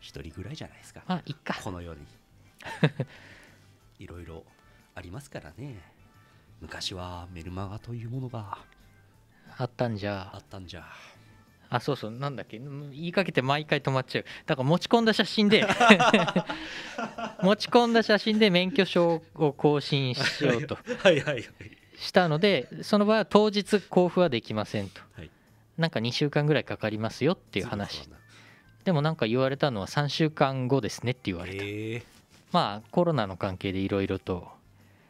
Speaker 2: 一人ぐらいじゃないですか。
Speaker 1: まあいっか。
Speaker 2: この世に。[LAUGHS] いろいろありますからね。昔はメルマガというものが
Speaker 1: あったんじゃ。
Speaker 2: あったんじゃ。
Speaker 1: あそうそう。なんだっけ。うん言いかけて毎回止まっちゃう。だから持ち込んだ写真で。[LAUGHS] 持ち込んだ写真で免許証を更新しようと [LAUGHS]
Speaker 2: はいはいはい。
Speaker 1: したのでその場合は当日交付はできませんと。
Speaker 2: はい。
Speaker 1: なんか2週間ぐらいかかりますよっていう話。でもなんか言われたのは3週間後ですねって言われた。
Speaker 2: ええ
Speaker 1: まあコロナの関係でいろいろと,、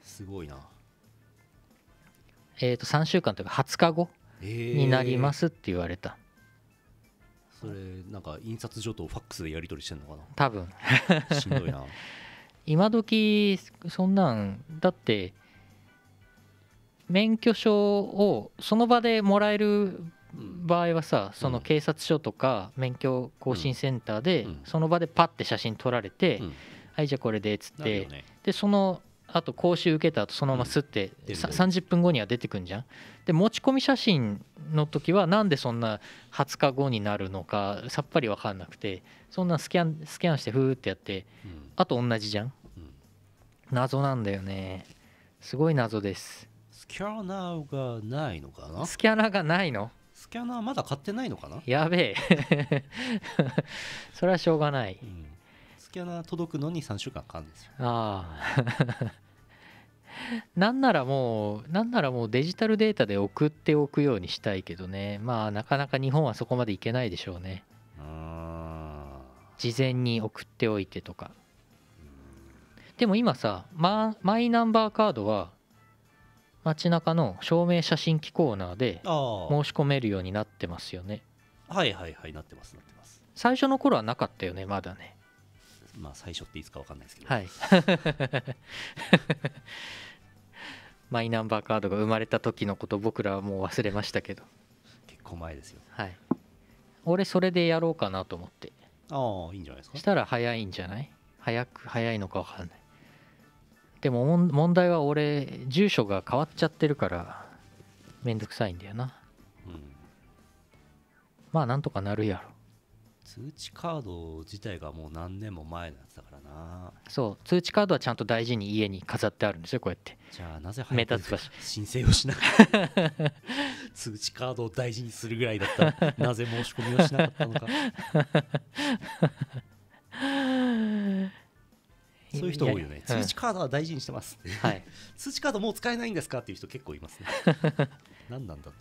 Speaker 2: すごいな。
Speaker 1: えー、と3週間というか20日後
Speaker 2: ええ
Speaker 1: になりますって言われた。
Speaker 2: それなんか印刷所とファックスでやり取りしてんのか
Speaker 1: 多分。
Speaker 2: な [LAUGHS] しんどいな。[LAUGHS]
Speaker 1: 今時そんなんだって免許証をその場でもらえる場合はさその警察署とか免許更新センターで
Speaker 2: うん。
Speaker 1: その場でパッて写真撮られて
Speaker 2: うん。
Speaker 1: はいじゃあこれでっつって。でそのあと講習受けた後そのまますって、さ
Speaker 2: 出る。出る
Speaker 1: 30分後には出てくんじゃん。で持ち込み写真の時はなんでそんな20日後になるのかさっぱり分かんなくてそんなスキャンスキャンしてフーってやって
Speaker 2: うん。
Speaker 1: あと同じじゃん。
Speaker 2: うん。
Speaker 1: 謎なんだよね。すごい謎です。
Speaker 2: スキャナーがないのかな？
Speaker 1: スキャナーがないの？
Speaker 2: スキャナーまだ買ってないのかな、
Speaker 1: やべえ。[LAUGHS] それはしょうがない。
Speaker 2: うん、スキャナー届くのに3週間かかるんですよ。
Speaker 1: ああ。[LAUGHS] なんならもうなんならもうデジタルデータで送っておくようにしたいけどね。まあなかなか日本はそこまでいけないでしょうね。
Speaker 2: あ
Speaker 1: 事前に送っておいてとか。でも今さママイナンバーカードは街中の証明写真機コーナーで申し込めるようになってますよね。
Speaker 2: ーはいはいはいなってますなってます。
Speaker 1: 最初の頃はなかったよねまだね
Speaker 2: まあ最初っていつかわかんないですけど、
Speaker 1: はい。[LAUGHS] マイナンバーカードが生まれた時のこと僕らはもう忘れましたけど。
Speaker 2: 結構前ですよ。
Speaker 1: はい。俺それでやろうかなと思って。
Speaker 2: ああいいんじゃないですか？
Speaker 1: したら早いんじゃない？早く早いのか分かんない。でも問問題は俺住所が変わっちゃってるからめんどくさいんだよな。
Speaker 2: うん。
Speaker 1: まあなんとかなるやろ
Speaker 2: 通知カード自体がもう何年も前のやつだからな。
Speaker 1: そう通知カードはちゃんと大事に家に飾ってあるんですよこうやって。
Speaker 2: じゃあなぜ
Speaker 1: 目
Speaker 2: 早く申請をしなかった？[LAUGHS] 通知カードを大事にするぐらいだった。らなぜ申し込みをしなかったのか。[LAUGHS] そういう人多いよね。
Speaker 1: や
Speaker 2: 通知カードは大事にしてます。
Speaker 1: はい。[LAUGHS]
Speaker 2: 通知カードもう使えないんですかっていう人結構いますね。何なんだって。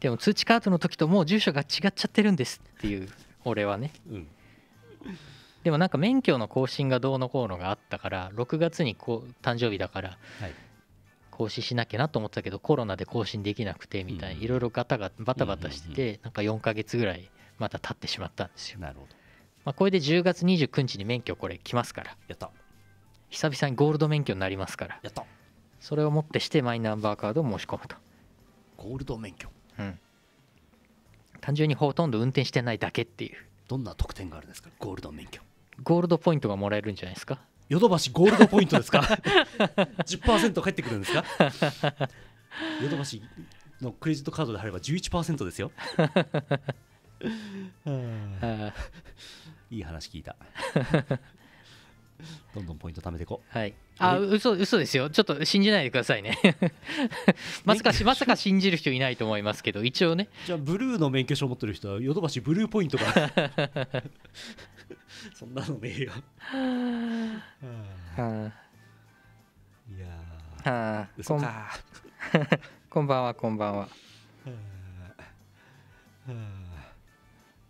Speaker 1: でも通知カードの時ともう住所が違っちゃってるんですっていう俺はね。
Speaker 2: うん。
Speaker 1: でもなんか免許の更新がどうのこうのがあったから6月にこう誕生日だから
Speaker 2: はい。
Speaker 1: 更新しなきゃなと思ってたけどコロナで更新できなくてみたい
Speaker 2: うん
Speaker 1: ないろいろガタがバタバタしててなんか4ヶ月ぐらいまた経ってしまったんですよ、
Speaker 2: なるほど。
Speaker 1: まあ、これで10月29日に免許これ来ますから。
Speaker 2: やった。
Speaker 1: 久々にゴールド免許になりますから。
Speaker 2: やった。
Speaker 1: それをもってしてマイナンバーカードを申し込むと。
Speaker 2: ゴールド免許。
Speaker 1: うん単純にほとんど運転してないだけっていう。
Speaker 2: どんな特典があるんですか？ゴールド免許。
Speaker 1: ゴールドポイントがもらえるんじゃないですか？
Speaker 2: ヨドバシゴールドポイントですか？[LAUGHS] 10%返ってくるんですか？ヨドバシのクレジットカードで貼れば11%ですよ。[LAUGHS] いい話聞いた [LAUGHS] どんどんポイント貯めていこ
Speaker 1: はい。あ嘘嘘ですよ。ちょっと信じないでくださいね。[LAUGHS] まさかし [LAUGHS] まさか信じる人いないと思いますけど一応ね。
Speaker 2: うじゃあブルーの免許証持ってる人はヨドバシブルーポイントがそんなのねえよ。
Speaker 1: はい
Speaker 2: や
Speaker 1: あはあ。
Speaker 2: 嘘か。
Speaker 1: こんばんはこんばんは。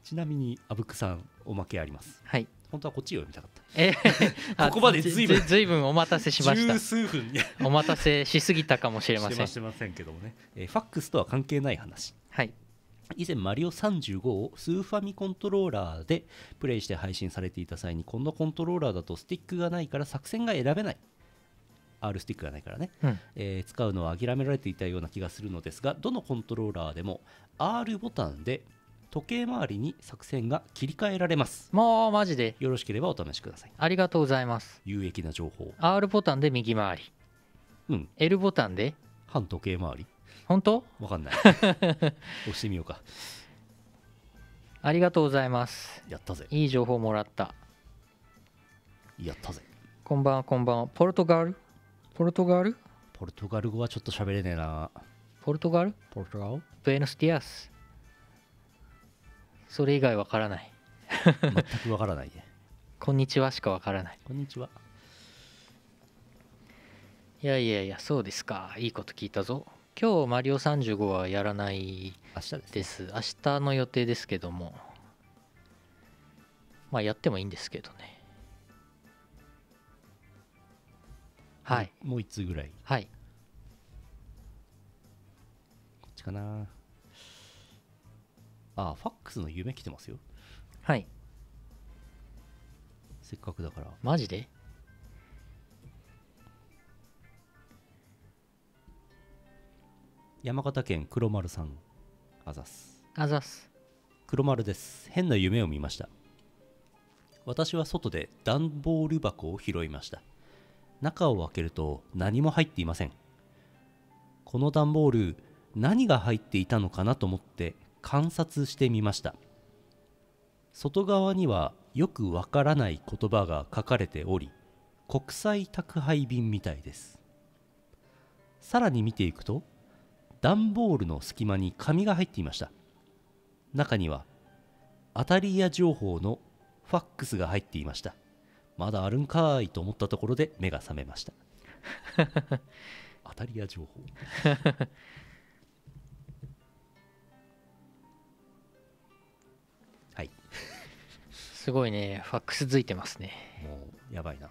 Speaker 2: ちなみにあぶくさんおまけあります。
Speaker 1: はい
Speaker 2: 本当はこっちを読みたかった。
Speaker 1: え [LAUGHS] あ [LAUGHS]
Speaker 2: ここまで随分
Speaker 1: ずずいぶんお待たせしました。
Speaker 2: 十数分。[LAUGHS]
Speaker 1: お待たせしすぎたかもしれません。
Speaker 2: ましてませんけどもね、えーファックスとは関係ない話。
Speaker 1: はい。
Speaker 2: 以前マリオ35をスーファミコントローラーでプレイして配信されていた際にこのコントローラーだとスティックがないから作戦が選べない。R スティックがないからね、
Speaker 1: うん。
Speaker 2: えー使うのは諦められていたような気がするのですがどのコントローラーでも R ボタンで時計回りに作戦が切り替えられます。
Speaker 1: もうマジで。
Speaker 2: よろしければお試しください。
Speaker 1: ありがとうございます。
Speaker 2: 有益な情報。
Speaker 1: R ボタンで右回り。
Speaker 2: うん。
Speaker 1: L ボタンで。
Speaker 2: 反時計回り。
Speaker 1: 本当？
Speaker 2: わかんない。[LAUGHS] 押してみようか。
Speaker 1: ありがとうございます。
Speaker 2: やったぜ。
Speaker 1: いい情報もらった。
Speaker 2: やったぜ。
Speaker 1: こんばんはこんばんは。ポルトガル？ポルトガル？
Speaker 2: ポルトガル語はちょっと喋れねえな。
Speaker 1: ポルトガル？
Speaker 2: ポルトガル？
Speaker 1: ブエノスディアスそれ以外わからない。
Speaker 2: 全くわからないね。[LAUGHS]
Speaker 1: こんにちはしかわからない。
Speaker 2: こんにちは。い
Speaker 1: やいやいやそうですか。いいこと聞いたぞ。今日マリオ35はやらない
Speaker 2: 明日です
Speaker 1: 明日の予定ですけども。まあやってもいいんですけどね。はい。
Speaker 2: もう一通ぐらい。
Speaker 1: はい。
Speaker 2: こっちかなあファックスの夢来てますよ。
Speaker 1: はい。
Speaker 2: せっかくだから。
Speaker 1: マジで？
Speaker 2: 山形県黒丸さんあざす。
Speaker 1: あざっす。
Speaker 2: 黒丸です。変な夢を見ました。私は外で段ボール箱を拾いました。中を開けると何も入っていません。この段ボール何が入っていたのかなと思って観察してみました。外側にはよくわからない言葉が書かれており国際宅配便みたいです。さらに見ていくと段ボールの隙間に紙が入っていました。中には当たり屋情報のファックスが入っていました。まだあるんかーいと思ったところで目が覚めました。[LAUGHS] 当たり屋情報
Speaker 1: すごいねファックスついてますね。
Speaker 2: もうやばいな。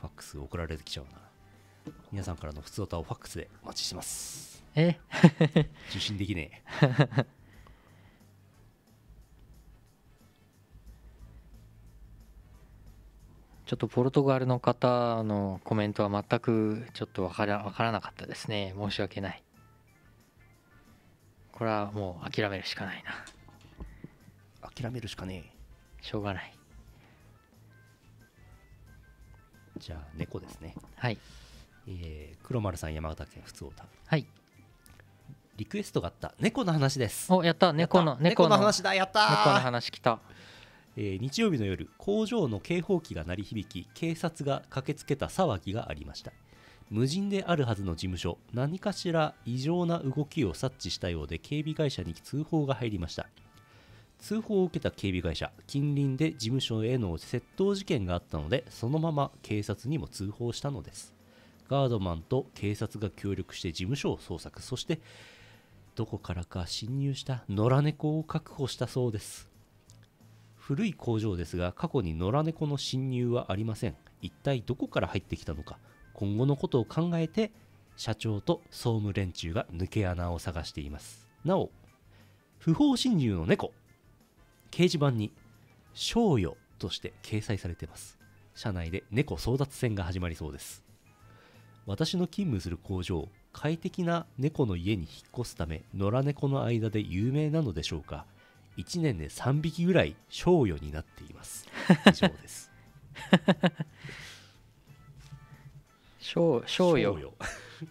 Speaker 2: ファックス送られてきちゃうな。皆さんからの普通歌をファックスでお待ちしてます。
Speaker 1: え？[LAUGHS]
Speaker 2: 受信できね [LAUGHS]
Speaker 1: ちょっとポルトガルの方のコメントは全くちょっとわからわからなかったですね。申し訳ない。これはもう諦めるしかないな
Speaker 2: 諦めるしかね
Speaker 1: しょうがない。
Speaker 2: えじゃあ猫ですね。
Speaker 1: はい。
Speaker 2: えー、黒丸さん山形県普通歌
Speaker 1: はい。
Speaker 2: リクエストがあった猫の話です。
Speaker 1: おやった。猫の猫の。
Speaker 2: 話だ。やったー。
Speaker 1: 猫の話きた。
Speaker 2: えー日曜日の夜工場の警報器が鳴り響き警察が駆けつけた騒ぎがありました。無人であるはずの事務所何かしら異常な動きを察知したようで警備会社に通報が入りました通報を受けた警備会社近隣で事務所への窃盗事件があったのでそのまま警察にも通報したのです。ガードマンと警察が協力して事務所を捜索そしてどこからか侵入した野良猫を確保したそうです。古い工場ですが過去に野良猫の侵入はありません。一体どこから入ってきたのか今後のことを考えて社長と総務連中が抜け穴を探しています。なお不法侵入の猫掲示板に「賞与」として掲載されています。社内で猫争奪戦が始まりそうです。私の勤務する工場快適な猫の家に引っ越すため野良猫の間で有名なのでしょうか。1年で3匹ぐらい賞与になっています。以上です。
Speaker 1: 賞賞与
Speaker 2: 賞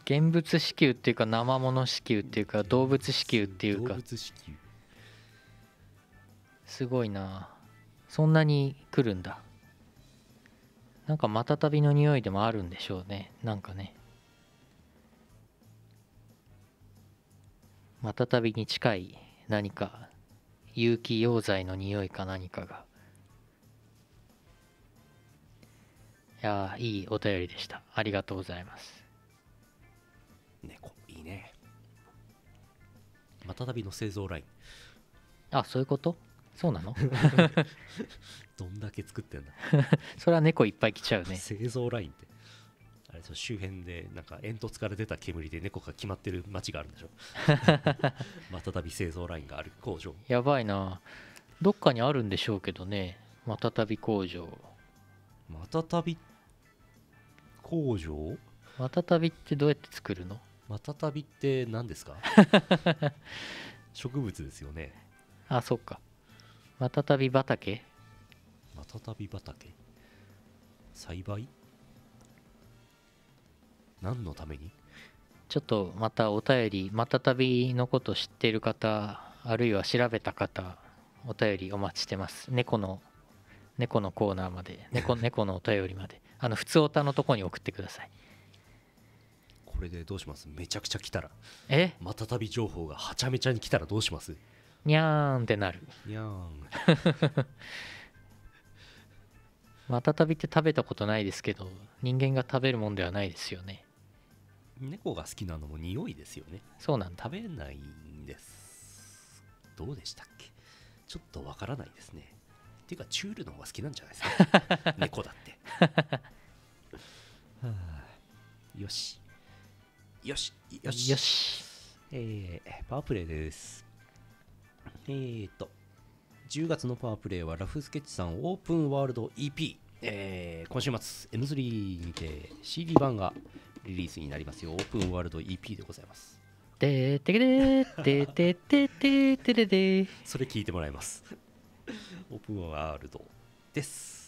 Speaker 1: 現物支給っていうか生物支給っていうか動物支給っていうか。
Speaker 2: 動物支給
Speaker 1: すごいな。そんなに来るんだ。なんかマタタビの匂いでもあるんでしょうね。なんかね。マタタビに近い何か有機溶剤の匂いか何かが。いやーいいお便りでした。ありがとうございます。
Speaker 2: 猫いいね。またたびの製造ライン。
Speaker 1: あそういうこと？そうなの？[LAUGHS]
Speaker 2: どんだけ作ってんだ。[LAUGHS]
Speaker 1: それは猫いっぱい来ちゃうね。
Speaker 2: 製造ラインって。あれそう周辺でなんか煙突から出た煙で猫が決まってる街があるんでしょ？[LAUGHS] またたび製造ラインがある工場。
Speaker 1: やばいな。どっかにあるんでしょうけどね。またたび工場。
Speaker 2: またたび工場？
Speaker 1: またたびってどうやって作るの？
Speaker 2: またたびって何ですか？植物ですよね。
Speaker 1: あそっかまたたび畑？
Speaker 2: またたび畑？栽培？何のために？
Speaker 1: ちょっとまたお便りまたたびのこと知っている方あるいは調べた方お便りお待ちしてます。猫の猫のコーナーまで猫 [LAUGHS] 猫のお便りまで。あの普通おたのとこに送ってください。
Speaker 2: これでどうします？めちゃくちゃ来たら。
Speaker 1: え？
Speaker 2: またたび情報がはちゃめちゃに来たらどうします？
Speaker 1: にゃーんってなる。
Speaker 2: にゃーん。
Speaker 1: またたびって食べたことないですけど人間が食べるもんではないですよね。
Speaker 2: 猫が好きなのも匂いですよね。
Speaker 1: そうなんだ。
Speaker 2: 食べないんです。どうでしたっけ？ちょっとわからないですね。っていうかチュールの方が好きなんじゃないですか？[LAUGHS] 猫だって。はあよし。よし。よし。
Speaker 1: よし。
Speaker 2: えーパワープレイですえーと10月のパワープレイはラフスケッチさんオープンワールド EP、えー今週末 N3 にて CD 版がリリースになりますよ。オープンワールド EP でございます。
Speaker 1: でーてけでーてーてーてーてーてれでー。
Speaker 2: それ聞いてもらいます。オープンワールドです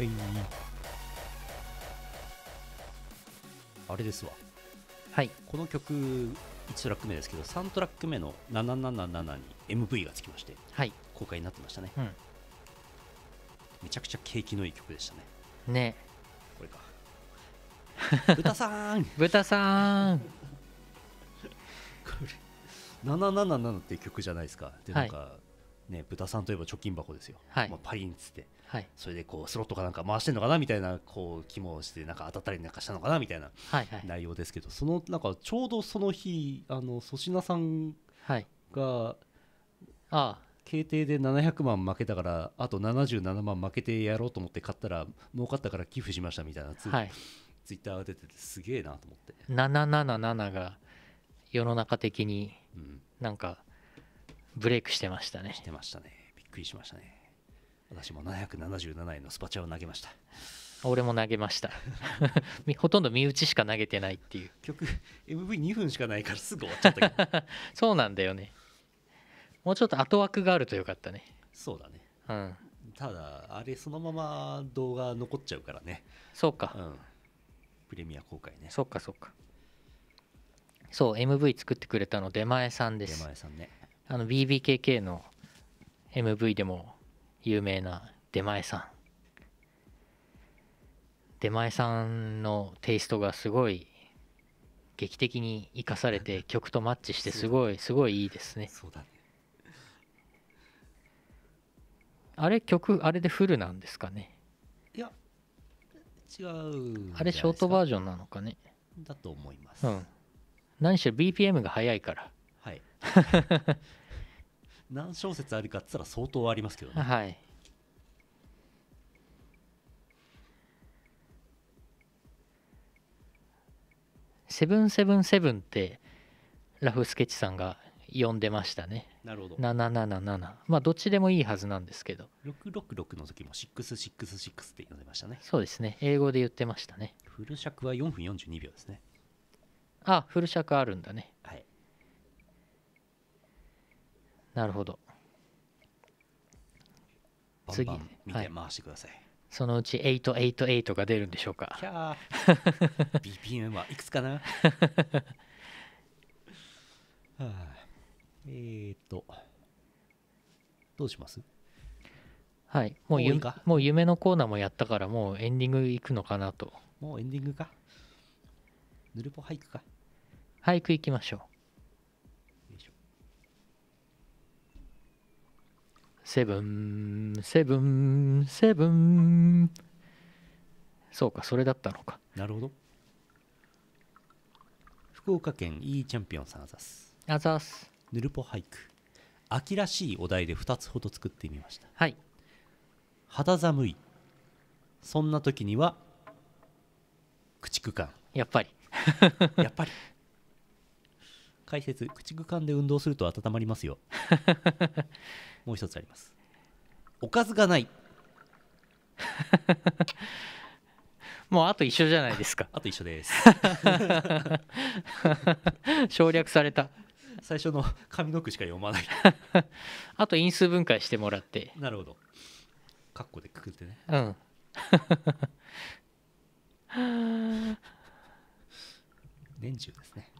Speaker 2: はいあれですわ。
Speaker 1: はい。
Speaker 2: この曲1トラック目ですけど3トラック目の777に MV がつきまして
Speaker 1: はい。
Speaker 2: 公開になってましたね。
Speaker 1: うん。
Speaker 2: めちゃくちゃ景気のいい曲でしたね。
Speaker 1: ね。
Speaker 2: これか。豚さ [LAUGHS] ん。こ
Speaker 1: 豚さん。
Speaker 2: れ777っていう曲じゃないですか。でなんか、ね豚さんといえば貯金箱ですよ、
Speaker 1: はい。
Speaker 2: まあ、パリンっつって
Speaker 1: はい。
Speaker 2: それでこうスロットかなんか回してんのかなみたいなこう気もしてなんか当たったりなんかしたのかなみたいな
Speaker 1: はいはい。
Speaker 2: 内容ですけどそのなんかちょうどその日あの粗品さん
Speaker 1: はい。
Speaker 2: が
Speaker 1: あ
Speaker 2: 経定で700万負けたからあと77万負けてやろうと思って買ったら儲かったから寄付しましたみたいなツ,、
Speaker 1: あはい。
Speaker 2: ツイッターが出ててすげえなと思って、
Speaker 1: 777が世の中的に
Speaker 2: うん、
Speaker 1: なんかブレイクしてましたね。
Speaker 2: してましたね。びっくりしましたね私も777円のスパチャを投げました。
Speaker 1: 俺も投げました。[LAUGHS] みほとんど身内しか投げてないっていう。
Speaker 2: 曲 MV2 分しかないからすぐ終わっちゃったけど。[LAUGHS]
Speaker 1: そうなんだよね。もうちょっと後枠があるとよかったね。
Speaker 2: そうだね。
Speaker 1: うん。
Speaker 2: ただあれそのまま動画残っちゃうからね。
Speaker 1: そうか。
Speaker 2: うん。プレミア公開ね。
Speaker 1: そっかそっか。そう MV 作ってくれたの出前さんで
Speaker 2: 出
Speaker 1: す
Speaker 2: 前さんね。
Speaker 1: あの BBKK の MV でも有名な出前さん。出前さんのテイストがすごい劇的に生かされて [LAUGHS] 曲とマッチしてすごいすごいいいですね。
Speaker 2: そうだね。[LAUGHS]
Speaker 1: あれ曲あれでフルなんですかね？
Speaker 2: いや違う
Speaker 1: あれショートバー
Speaker 2: ジ
Speaker 1: ジョンなのかね？
Speaker 2: だと思います、
Speaker 1: うん。何しろ BPM が速いから。
Speaker 2: はい [LAUGHS] 何小節あるかっつったら相当ありますけどね。
Speaker 1: はい。セブンセブンセブンってラフスケッチさんが呼んでましたね。
Speaker 2: なるほど。
Speaker 1: 777まあどっちでもいいはずなんですけど。
Speaker 2: 666の時も666って呼んでましたね。
Speaker 1: そうですね。英語で言ってましたね。
Speaker 2: フル尺は4分42秒ですね。
Speaker 1: あフル尺あるんだね。
Speaker 2: はい
Speaker 1: なるほど。次。
Speaker 2: バン見
Speaker 1: はい。
Speaker 2: て回してください、
Speaker 1: そのうち888が出るんでしょうか。
Speaker 2: キャー。BPM はいくつかな？[LAUGHS] はあえーと。どうします？
Speaker 1: はい。もうゆ
Speaker 2: もういいか？
Speaker 1: もう夢のコーナーもやったからもうエンディングいくのかなと。
Speaker 2: もうエンディングか？ヌルポ俳句か？
Speaker 1: 俳句いきましょう
Speaker 2: よいしょ
Speaker 1: セブンセブンセブン。そうかそれだったのか。
Speaker 2: なるほど。福岡県 E チャンピオンさんあざす。
Speaker 1: あざーす。
Speaker 2: ヌルポ俳句。秋らしいお題で2つほど作ってみました。
Speaker 1: はい。
Speaker 2: 肌寒い。そんな時には駆逐艦。
Speaker 1: やっぱり。[LAUGHS]
Speaker 2: やっぱり。解説駆逐艦で運動すると温まりますよ [LAUGHS] もう一つあります。おかずがない。[LAUGHS]
Speaker 1: もうあと一緒じゃないですか。
Speaker 2: あと一緒です。[LAUGHS]
Speaker 1: 省略された。
Speaker 2: 最初の上の句しか読まない。[LAUGHS]
Speaker 1: あと因数分解してもらって。
Speaker 2: なるほど。カッコでくくってね。
Speaker 1: うん。
Speaker 2: 年中ですね。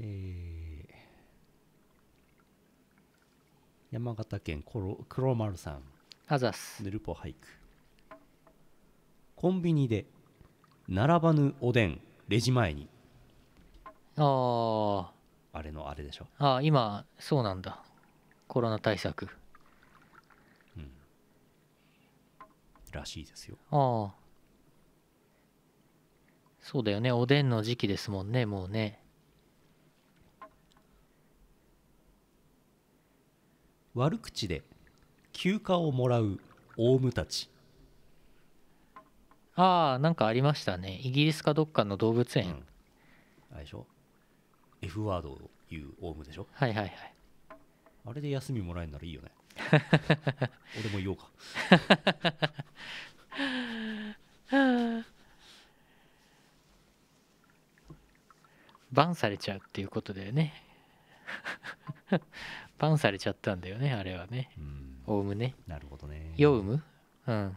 Speaker 2: えー山形県黒黒丸さん。
Speaker 1: あざっす。
Speaker 2: ヌルポ俳句。コンビニで並ばぬおでんレジ前に。
Speaker 1: あー。
Speaker 2: あれのあれでしょ。
Speaker 1: あー今そうなんだ。コロナ対策。
Speaker 2: らしいですよ。
Speaker 1: ああそうだよね。おでんの時期ですもんねもうね
Speaker 2: 悪口で休暇をもらうオウムたち、
Speaker 1: ああなんかありましたね。イギリスかどっかの動物園、
Speaker 2: うん、あれでしょ？F ワードを言うオウムでしょ？
Speaker 1: はいはいはい。
Speaker 2: あれで休みもらえるならいいよね。[LAUGHS] 俺も言おうか。[LAUGHS]
Speaker 1: バンされちゃうっていうことだよねバンされちゃったんだよねあれはね。
Speaker 2: うん。
Speaker 1: オウムね。
Speaker 2: なるほどね。
Speaker 1: ヨウム？うん。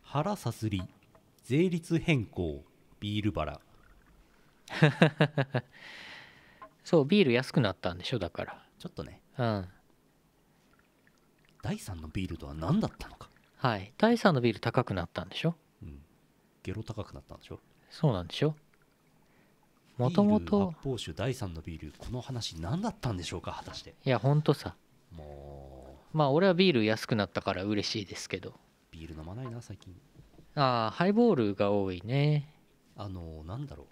Speaker 2: 腹さすり税率変更ビールバラ [LAUGHS]
Speaker 1: そうビール安くなったんでしょだか
Speaker 2: ちょっとね。
Speaker 1: らうん。
Speaker 2: 第3のビールとは何だったのか、
Speaker 1: はい。第3のビール高くなったんでしょ。
Speaker 2: うん、ゲロ高くなったんでしょ。
Speaker 1: そうなんでしょもともと
Speaker 2: 発泡酒第3のビールこの話何だったんでしょうか果たして。
Speaker 1: いやほんとさ。
Speaker 2: も
Speaker 1: まあ俺はビール安くなったから嬉しいですけど。
Speaker 2: うビール飲まないな最近。
Speaker 1: ああハイボールが多いね。
Speaker 2: あのなんだろう。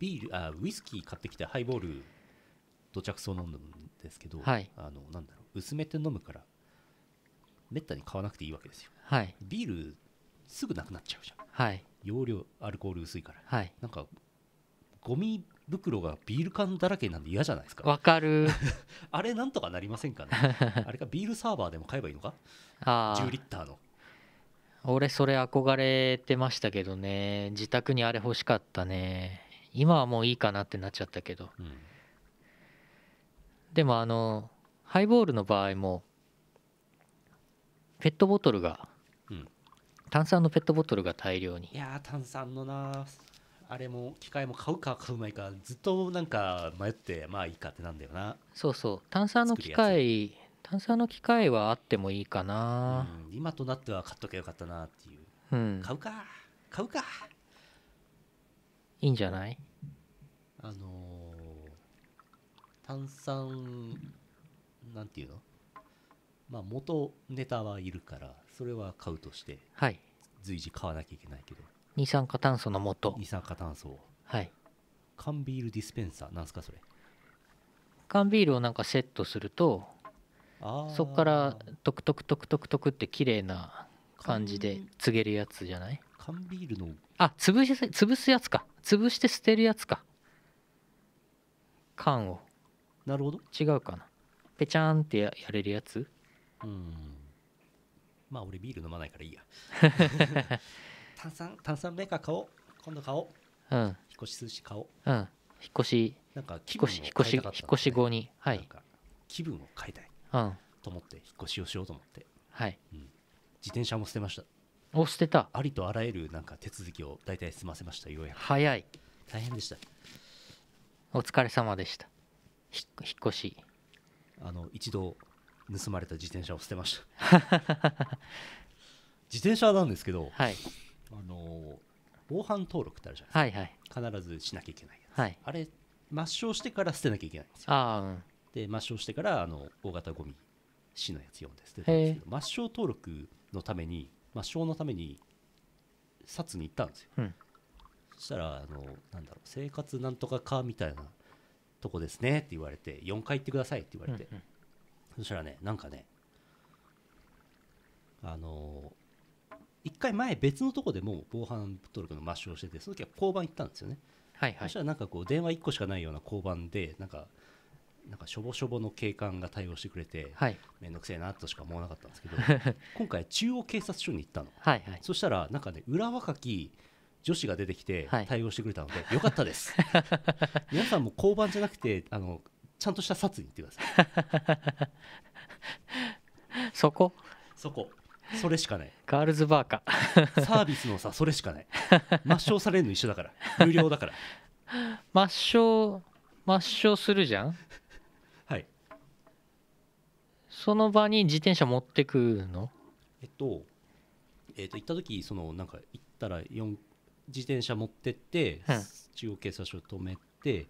Speaker 2: ビールあウイスキー買ってきてハイボール土着そう飲むんですけど、
Speaker 1: はい。
Speaker 2: あのなんだろう。薄めて飲むからめったに買わなくていいわけですよ。
Speaker 1: はい。
Speaker 2: ビールすぐなくなっちゃうじゃん。
Speaker 1: はい。
Speaker 2: 容量アルコール薄いから。
Speaker 1: はい。
Speaker 2: なんかゴミ袋がビール缶だらけなんで嫌じゃないですか？
Speaker 1: わかる。[LAUGHS]
Speaker 2: あれなんとかなりませんかね？[LAUGHS] あれかビールサーバーでも買えばいいのか？
Speaker 1: あ
Speaker 2: 10
Speaker 1: あ
Speaker 2: リッターの。
Speaker 1: 俺それ憧れてましたけどね。自宅にあれ欲しかったね。今はもういいかなってなっちゃったけど。
Speaker 2: うん。
Speaker 1: でもあのハイボールの場合もペットボトルが、
Speaker 2: うん。
Speaker 1: 炭酸のペットボトルが大量に。
Speaker 2: いやー炭酸のなあれも機械も買うか買うまいかずっとなんか迷ってまあいいかってなんだよな、
Speaker 1: そうそう。炭酸の機械炭酸の機械はあってもいいかな。
Speaker 2: うん、今となっては買っときゃよかったなっていう。
Speaker 1: うん、
Speaker 2: 買うか。買うか。
Speaker 1: いいんじゃない？
Speaker 2: あのー炭酸なんていうの？まあ元ネタはいるからそれは買うとして
Speaker 1: はい。
Speaker 2: 随時買わなきゃいけないけど
Speaker 1: 二酸化炭素の元。
Speaker 2: 二酸化炭素を。
Speaker 1: はい。
Speaker 2: 缶ビールディスペンサーなんすかそれ？
Speaker 1: 缶ビールをなんかセットするとそこからトクトクトクトクトクって綺麗な感じで
Speaker 2: 缶。
Speaker 1: 注げるやつじゃない？
Speaker 2: 缶ビールの。
Speaker 1: あ潰し潰すやつか。潰して捨てるやつか。缶を。
Speaker 2: なるほど。
Speaker 1: 違うかな。ペチャーンってややれるやつ？
Speaker 2: うん。まあ俺ビール飲まないからいいや [LAUGHS] 炭酸炭酸メーカー買おう。今度買おう。
Speaker 1: うん。
Speaker 2: 引っ越し寿司買おう。
Speaker 1: うん。引っ越し。
Speaker 2: なんか気分を変えたかったね
Speaker 1: 引っ越し後に。はい。
Speaker 2: なんか気分を変えたい。
Speaker 1: うん。
Speaker 2: と思って引っ越しをしようと思って。
Speaker 1: はい。
Speaker 2: 自転車も捨てました。
Speaker 1: お捨てた。
Speaker 2: ありとあらゆるなんか手続きを大体済ませましたようやく。
Speaker 1: 早い。
Speaker 2: 大変でした。
Speaker 1: お疲れ様でした。ひ引っ越し。
Speaker 2: あの一度盗まれた自転車を捨てました。[LAUGHS] 自転車なんですけど
Speaker 1: はい
Speaker 2: あの防犯登録ってあるじゃない
Speaker 1: はいはい。
Speaker 2: ですか必ずしなきゃいけないやつ。
Speaker 1: はい。
Speaker 2: あれ抹消してから捨てなきゃいけないんですよ。
Speaker 1: ああうん。
Speaker 2: で抹消してからあの大型ゴミ市のやつ読んで捨てたんですけど抹消登録のために抹消のために札に行ったんですよ、
Speaker 1: うん。
Speaker 2: そしたらあのなんだろう生活なんとかかみたいなとこですねって言われて4回行ってくださいって言われて、
Speaker 1: うんうん。
Speaker 2: そしたらねなんかねあの1回前別のとこでもう防犯登録の抹消しててその時は交番行ったんですよね。
Speaker 1: はいはい。
Speaker 2: そしたらなんかこう電話1個しかないような交番でなんかなんかしょぼしょぼの警官が対応してくれて
Speaker 1: はい。
Speaker 2: めんどくせえなとしか思わなかったんですけど [LAUGHS] 今回中央警察署に行ったの。
Speaker 1: はいはい。
Speaker 2: そしたらなんかね裏若き女子が出てきて
Speaker 1: はい。
Speaker 2: 対応してくれたので、[LAUGHS] よかったです。[LAUGHS] 皆さんも交番じゃなくてあのちゃんとした札に行ってください。
Speaker 1: そこ？
Speaker 2: そこそれしかない。
Speaker 1: ガールズバーか。
Speaker 2: サービスのさそれしかない。抹消されるの一緒だから。無料だから。
Speaker 1: 抹消抹消するじゃん？
Speaker 2: はい。
Speaker 1: その場に自転車持ってくの？
Speaker 2: えっと、えっと、行った時そのなんか行ったら4自転車持ってって、
Speaker 1: うん。
Speaker 2: 中央警察署止めて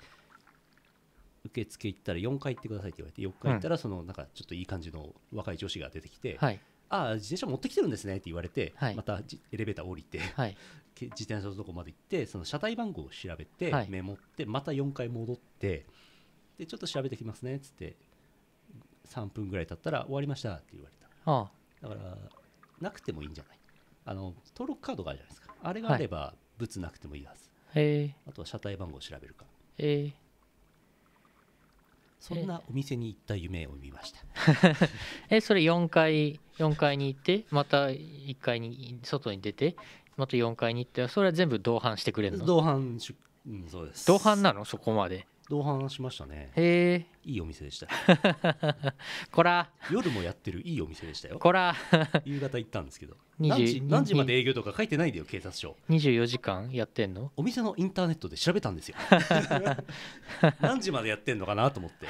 Speaker 2: 受付行ったら4回行ってくださいって言われて4回行ったらそのなんかちょっといい感じの若い女子が出てきて、
Speaker 1: はい
Speaker 2: ああ自転車持ってきてるんですねって言われて、
Speaker 1: はい。
Speaker 2: またじエレベーター降りて
Speaker 1: はい。
Speaker 2: け自転車のとこまで行ってその車体番号を調べて、
Speaker 1: はい。
Speaker 2: メモってまた4回戻ってでちょっと調べてきますねっつって3分ぐらい経ったら終わりましたって言われた。
Speaker 1: あ
Speaker 2: だからなくてもいいんじゃない？あの登録カードがあるじゃないですか。あれがあれば物なくてもいいはず、
Speaker 1: あへえ。
Speaker 2: あとは車体番号を調べるか。
Speaker 1: え。ー
Speaker 2: そんなお店に行った夢を見ました。[LAUGHS]
Speaker 1: えそれ4階4階に行ってまた1階に外に出てまた4階に行ってそれは全部同伴してくれるの？
Speaker 2: 同伴しゅ、うん、そうです。
Speaker 1: 同伴なの？そこまで
Speaker 2: 同伴しましたね。
Speaker 1: へえ。
Speaker 2: いいお店でした。[LAUGHS]
Speaker 1: こら。
Speaker 2: 夜もやってるいいお店でしたよ。
Speaker 1: こら。[LAUGHS]
Speaker 2: 夕方行ったんですけど。
Speaker 1: 20
Speaker 2: 何時何時まで営業とか書いてないんだよ警察署。
Speaker 1: 24時間やってんの？
Speaker 2: お店のインターネットで調べたんですよ。[LAUGHS] 何時までやってんのかなと思って。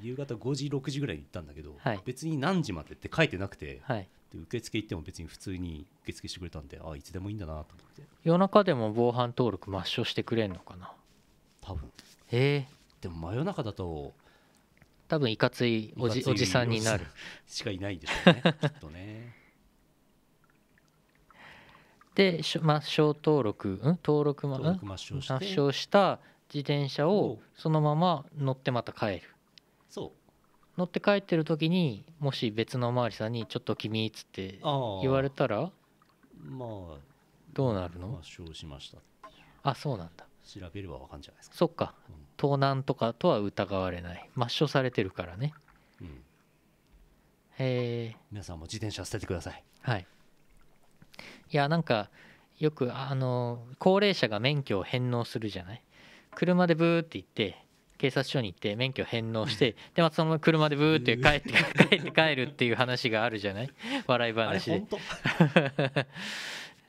Speaker 2: 夕方5時6時ぐらいに行ったんだけど、
Speaker 1: はい。
Speaker 2: 別に何時までって書いてなくて
Speaker 1: はい。
Speaker 2: で受付行っても別に普通に受付してくれたんであいつでもいいんだなと思って。
Speaker 1: 夜中でも防犯登録抹消してくれんのかな？
Speaker 2: 多分
Speaker 1: へえ。
Speaker 2: でも真夜中だと。
Speaker 1: 多分いかついおじおじさんになる。
Speaker 2: しかいないでしょうねきっとね。[LAUGHS]
Speaker 1: でしょ抹消登録ん？登録
Speaker 2: 抹消
Speaker 1: 抹消した自転車を
Speaker 2: お
Speaker 1: そのまま乗ってまた帰る。
Speaker 2: そう。
Speaker 1: 乗って帰ってる時にもし別のおまわりさんに「ちょっと君」っつって言われたら
Speaker 2: まあ。
Speaker 1: どうなるの？
Speaker 2: 抹消しました
Speaker 1: あそうなんだ
Speaker 2: 調べればわかんじゃないですか、
Speaker 1: そっか。
Speaker 2: うん。
Speaker 1: 盗難とかとは疑われない。抹消されてるからね。
Speaker 2: うん、
Speaker 1: へえ。
Speaker 2: 皆さんも自転車捨ててください。
Speaker 1: はい。いやなんかよくあの高齢者が免許を返納するじゃない？車でブーって行って警察署に行って免許返納してでまたそのまま車でブーって帰って帰って帰るっていう話があるじゃない？笑い話で。
Speaker 2: 本当？[LAUGHS]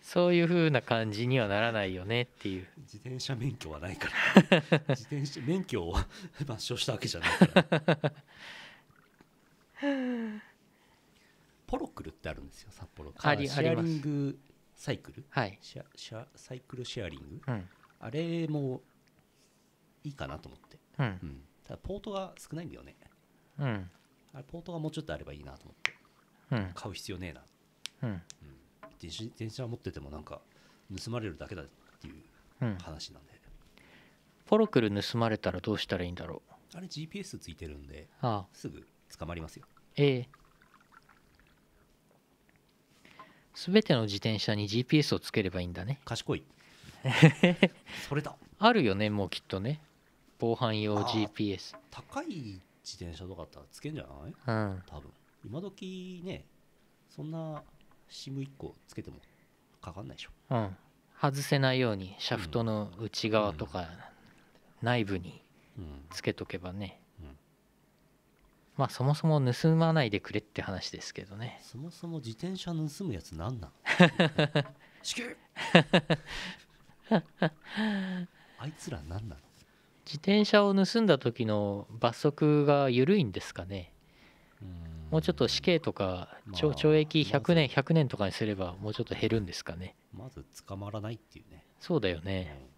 Speaker 1: そういう風な感じにはならないよねっていう。
Speaker 2: 自転車免許はないから。[LAUGHS] 自転車免許を [LAUGHS] 抹消したわけじゃないから。ポロクルってあるんですよ札幌。
Speaker 1: あり
Speaker 2: シェアリングサイクル？
Speaker 1: はい。
Speaker 2: シェアシェアサイクルシェアリング？
Speaker 1: うん。
Speaker 2: あれもいいかなと思って、
Speaker 1: うん。
Speaker 2: うん、ただポートが少ないんだよね。
Speaker 1: うん。
Speaker 2: あれポートがもうちょっとあればいいなと思って。
Speaker 1: うん。
Speaker 2: 買う必要ねえな。
Speaker 1: うん。
Speaker 2: 電子電車持っててもなんか盗まれるだけだっていう
Speaker 1: うん。
Speaker 2: 話なんで、
Speaker 1: ポロクル盗まれたらどうしたらいいんだろう？
Speaker 2: あれ GPS ついてるんで
Speaker 1: ああ。
Speaker 2: すぐ捕まりますよ。
Speaker 1: ええ。全ての自転車に GPS をつければいいんだね。
Speaker 2: 賢い。[LAUGHS] それだ。
Speaker 1: あるよねもうきっとね。防犯用 GPS
Speaker 2: 高い自転車とかだったらつけんじゃない？
Speaker 1: うん。
Speaker 2: 多分。今時ねそんな SIM1 個つけてもかかんないでしょ。
Speaker 1: うん。外せないようにシャフトの内側とか内部に
Speaker 2: うん。
Speaker 1: つけとけばね、
Speaker 2: うん。
Speaker 1: まあそもそも盗まないでくれって話ですけどね。
Speaker 2: そもそも自転車盗むやつなんなん？[LAUGHS] 死刑 [LAUGHS] あいつらなんなの
Speaker 1: 自転車を盗んだ時の罰則が緩いんですかね。
Speaker 2: うん
Speaker 1: もうちょっと死刑とか
Speaker 2: まあ
Speaker 1: 懲懲役100年
Speaker 2: ま
Speaker 1: 100年とかにすればもうちょっと減るんですかね。
Speaker 2: まず捕まらないっていうね。
Speaker 1: そうだよね。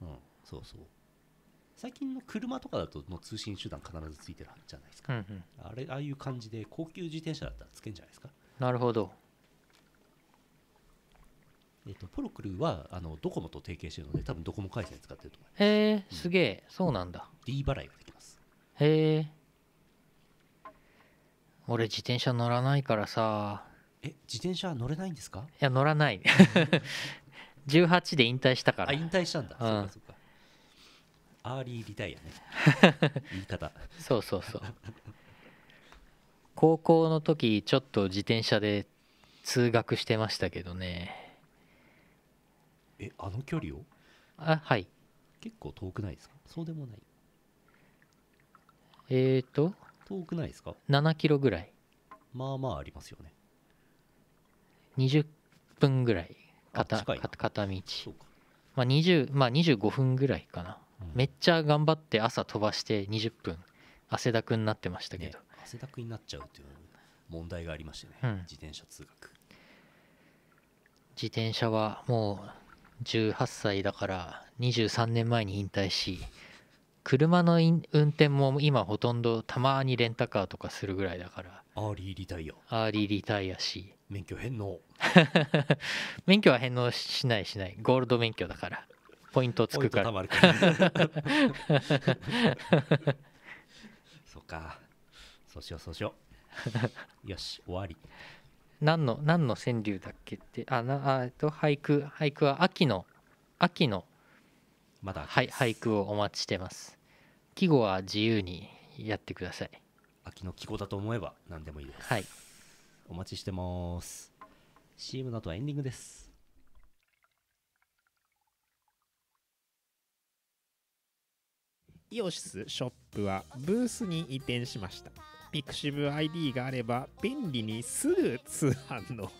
Speaker 2: うん、うんそうそう。最近の車とかだともう通信手段必ずついてるじゃないですか、
Speaker 1: うんうん。
Speaker 2: あれああいう感じで高級自転車だったらつけんじゃないですか。
Speaker 1: なるほど
Speaker 2: えっ、とポロクルはあのドコモと提携してるので多分ドコモ回線使ってると思う
Speaker 1: へえすげえ。そうなんだ。
Speaker 2: D 払いができます。
Speaker 1: へえ俺自転車乗らないからさ。
Speaker 2: え自転車乗れないんですか？
Speaker 1: いや乗らない。18で引退したか
Speaker 2: あ
Speaker 1: ら
Speaker 2: 引退したんだ、
Speaker 1: うん。
Speaker 2: そうかそうか。アーリーリタイアね。[LAUGHS] 言い方。
Speaker 1: そうそうそう。高校の時ちょっと自転車で通学してましたけどね
Speaker 2: えあの距離を？
Speaker 1: あはい。
Speaker 2: 結構遠くないですか？そうでもない。
Speaker 1: えーと
Speaker 2: 遠くないですか
Speaker 1: ？7キロぐらい。
Speaker 2: まあまあありますよね。
Speaker 1: 20分ぐらい。片片片道。まあ20まあ25分ぐらいかな。
Speaker 2: うん。
Speaker 1: めっちゃ頑張って朝飛ばして20分。汗だくになってましたけ
Speaker 2: ね
Speaker 1: ど、
Speaker 2: 汗だくになっちゃうっていう問題がありましてね、
Speaker 1: うん。
Speaker 2: 自転車通学。
Speaker 1: 自転車はもう18歳だから23年前に引退し車の運転も今ほとんどたまにレンタカーとかするぐらいだから
Speaker 2: アーリーリタイア。
Speaker 1: アーリーリタイアし。
Speaker 2: 免許返納。[LAUGHS]
Speaker 1: 免許は返納しないしない。ゴールド免許だから。ポイントつくから。[LAUGHS]
Speaker 2: そうか。そうしようそうしよう。よし終わり
Speaker 1: 何の何の川柳だっけってあなあえっと俳句俳句は秋の秋の
Speaker 2: まだ
Speaker 1: はい俳句をお待ちしてます。季語は自由にやってください。
Speaker 2: 秋の季語だと思えば何でもいいです。
Speaker 1: はい。
Speaker 2: お待ちしてます。CM の後はエンディングです。
Speaker 3: イオシスショップはブースに移転しました。ピクシブ ID があれば便利にすぐ通販の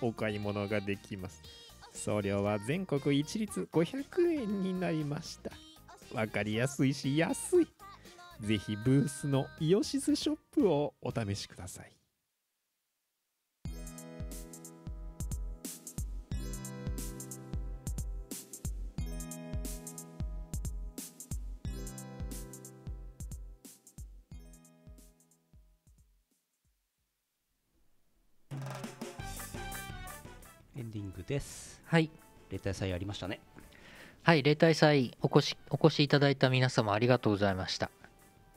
Speaker 3: お買い物ができます。送料は全国一律500円になりました。わかりやすいし安い。ぜひブースのイオシスショップをお試しください。
Speaker 2: エンディングです。
Speaker 1: はい。
Speaker 2: 例大祭ありましたね。
Speaker 1: はい例大祭お越しお越しいただいた皆様ありがとうございました。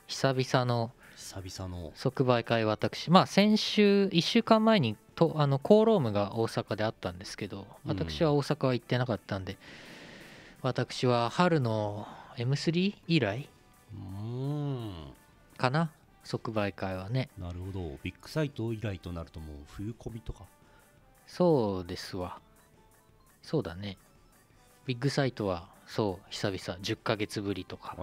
Speaker 1: 久々の
Speaker 2: 久々の。
Speaker 1: 即売会私。まあ先週1週間前にとあのコーロームが大阪であったんですけど私は大阪は行ってなかったんで、私は春の M3 以来
Speaker 2: うーん。
Speaker 1: かな？即売会はね。
Speaker 2: なるほど。ビッグサイト以来となるともう冬込みとか。
Speaker 1: そうですわそうだね。ビッグサイトはそう久々。10ヶ月ぶりとか。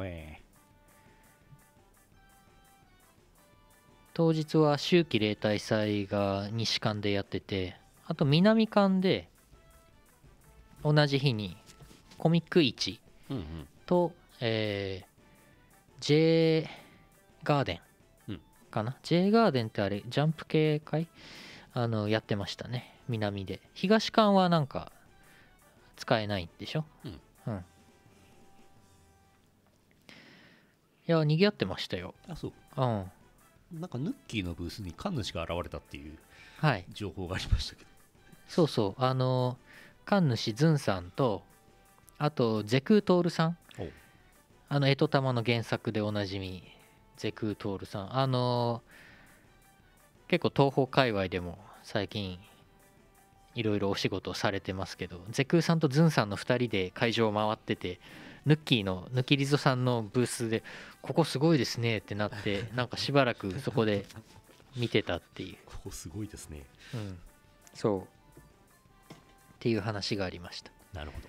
Speaker 1: 当日は秋季例大祭が西館でやっててあと南館で同じ日にコミック市
Speaker 2: うんうん。
Speaker 1: と、えー J ガーデ
Speaker 2: うん。
Speaker 1: ンかな、J ガーデンってあれジャンプ系会？あのやってましたね。南で。東館はなんか使えないんでしょ？
Speaker 2: うん、
Speaker 1: うん、いや賑わってましたよ。
Speaker 2: あそう。
Speaker 1: うん。
Speaker 2: なんかヌッキーのブースに神主が現れたっていう
Speaker 1: はい。
Speaker 2: 情報がありましたけど。
Speaker 1: そうそう。あの神主ズンさんとあとゼクートールさん。
Speaker 2: お
Speaker 1: あの「エトタマ」の原作でおなじみゼクートールさん。あの結構東宝界隈でも最近いろいろお仕事をされてますけどゼクーさんとズンさんの2人で会場を回っててヌッキーのヌキリゾさんのブースで「ここすごいですね」ってなって [LAUGHS] なんかしばらくそこで見てたっていう。
Speaker 2: ここすごいですね。
Speaker 1: うん、そう。っていう話がありました。
Speaker 2: なるほど。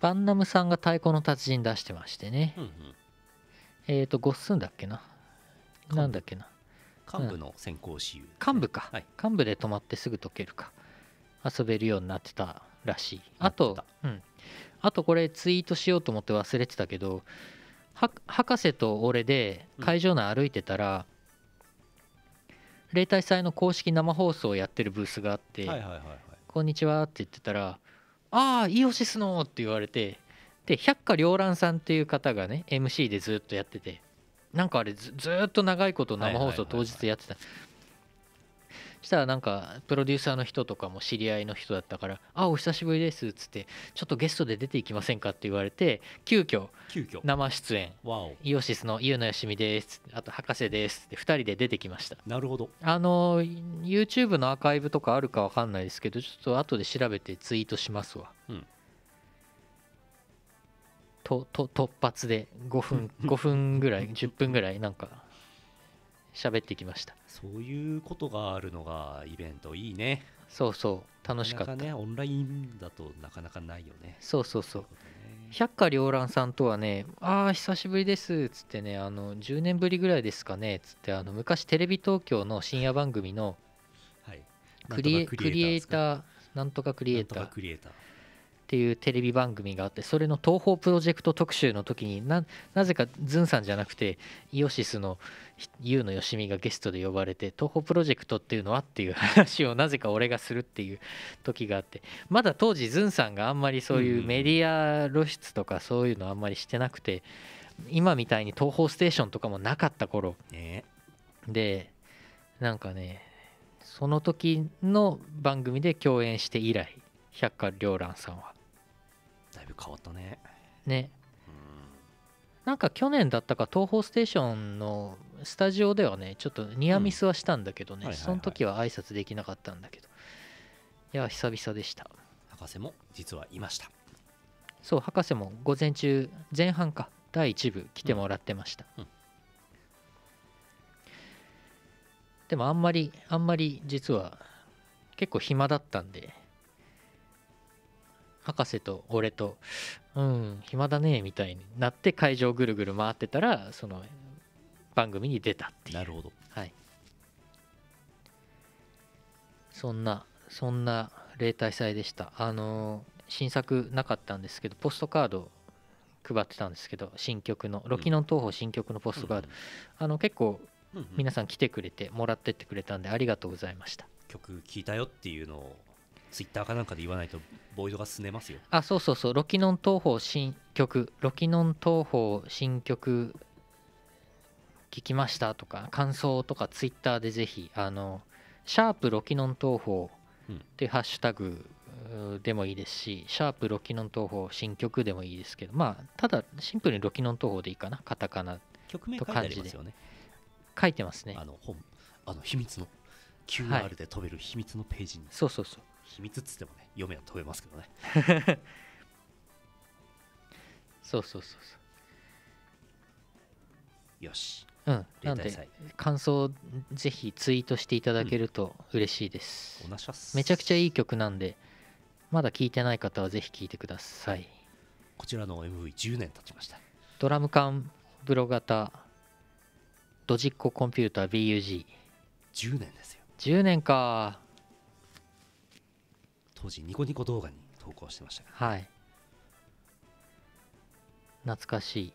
Speaker 1: バンナムさんが太鼓の達人出してましてね。
Speaker 2: うんうん。
Speaker 1: えっ、ー、とゴッスンだっけな？なんだっけな？
Speaker 2: 幹部。の先行私有。
Speaker 1: 幹部か、
Speaker 2: はい。
Speaker 1: 幹部で泊まってすぐ解けるか遊べるようになってたらしい。あとうん。あとこれツイートしようと思って忘れてたけどは博士と俺で会場内歩いてたら、例大祭の公式生放送をやってるブースがあって、こんにちはって言ってたら、ああ、イオシスのって言われて、で、百花繚乱さんっていう方がね、MC でずっとやってて、なんかあれずっと長いこと生放送当日やってた。したらなんかプロデューサーの人とかも知り合いの人だったから「あお久しぶりです」っつって「ちょっとゲストで出ていきませんか?」って言われて急遽
Speaker 2: 急遽？
Speaker 1: 生出演。イオシスの湯野よしみですあと博士ですって2人で出てきました。
Speaker 2: なるほど。
Speaker 1: あの YouTube のアーカイブとかあるかわかんないですけどちょっと後で調べてツイートしますわ、
Speaker 2: うん。
Speaker 1: とと突発で5分5分ぐらい10分ぐらいなんか喋ってきました。
Speaker 2: そういうことがあるのがイベント。いいね。
Speaker 1: そうそう。楽しかった。
Speaker 2: なかねオンラインだとなかなかないよね。
Speaker 1: そうそうそう。百花繚乱さんとはね「ああ久しぶりです」っつってねあの10年ぶりぐらいですかねっつってあの昔テレビ東京の深夜番組の
Speaker 2: はい。
Speaker 1: クリエイ
Speaker 2: ー
Speaker 1: ター。なんとかクリエイターっていうテレビ番組があってそれの東宝プロジェクト特集の時にななぜかズンさんじゃなくてイオシスのユウのよしみがゲストで呼ばれて東宝プロジェクトっていうのはっていう話をなぜか俺がするっていう時があってまだ当時ズンさんがあんまりそういうメディア露出とかそういうのあんまりしてなくて今みたいに東宝ステーションとかもなかった頃。
Speaker 2: ね。
Speaker 1: でなんかねその時の番組で共演して以来百花繚乱さんは
Speaker 2: だいぶ変わったね。
Speaker 1: ね。
Speaker 2: うん。
Speaker 1: なんか去年だったか東宝ステーションのスタジオではねちょっとニアミスはしたんだけどね、
Speaker 2: うん。はいはいはい
Speaker 1: その時は挨拶できなかったんだけど。いや久々でした。
Speaker 2: 博士も実はいました。
Speaker 1: そう博士も午前中前半か第1部来てもらってました、
Speaker 2: うん。
Speaker 1: でもあんまりあんまり実は結構暇だったんで博士と俺とうん暇だねみたいになって会場ぐるぐる回ってたらその番組に出たっていう。
Speaker 2: なるほど。
Speaker 1: はい。そんなそんな例大祭でした。あのー新作なかったんですけどポストカード配ってたんですけど新曲のロキノン東宝新曲のポストカード、あの結構皆さん来てくれてもらってってくれたんでありがとうございました。
Speaker 2: 曲聴いたよっていうのをツイッターかなんかで言わないとボイドがすねますよ。
Speaker 1: あそうそうそう。ロキノン東宝新曲。ロキノン東宝新曲聞きましたとか感想とかツイッターでぜひあのシャープロキノン東宝
Speaker 2: うん。
Speaker 1: ってハッシュタグでもいいですしシャープロキノン東宝新曲でもいいですけどまあただシンプルにロキノン東宝でいいかな。カタカナ
Speaker 2: 曲名書いてありますよね。
Speaker 1: 書いてますね。
Speaker 2: あの本。あの秘密の。
Speaker 1: はい
Speaker 2: QR で飛べる秘密のページに、
Speaker 1: そうそうそう
Speaker 2: 秘密っつってもね読めは飛べますけどね。[LAUGHS]
Speaker 1: そうそうそう
Speaker 2: よし。
Speaker 1: そううんなんで感想ぜひツイートしていただけると嬉しいです、
Speaker 2: おなしゃす。
Speaker 1: めちゃくちゃいい曲なんでまだ聴いてない方はぜひ聴いてください。
Speaker 2: こちらの MV10 年経ちました。
Speaker 1: ドラム缶ブロ型ドジッココンピューター BUG10
Speaker 2: 10年ですよ。
Speaker 1: 年か
Speaker 2: 当時ニコニコ動画に投稿してましたが
Speaker 1: はい。懐かしい。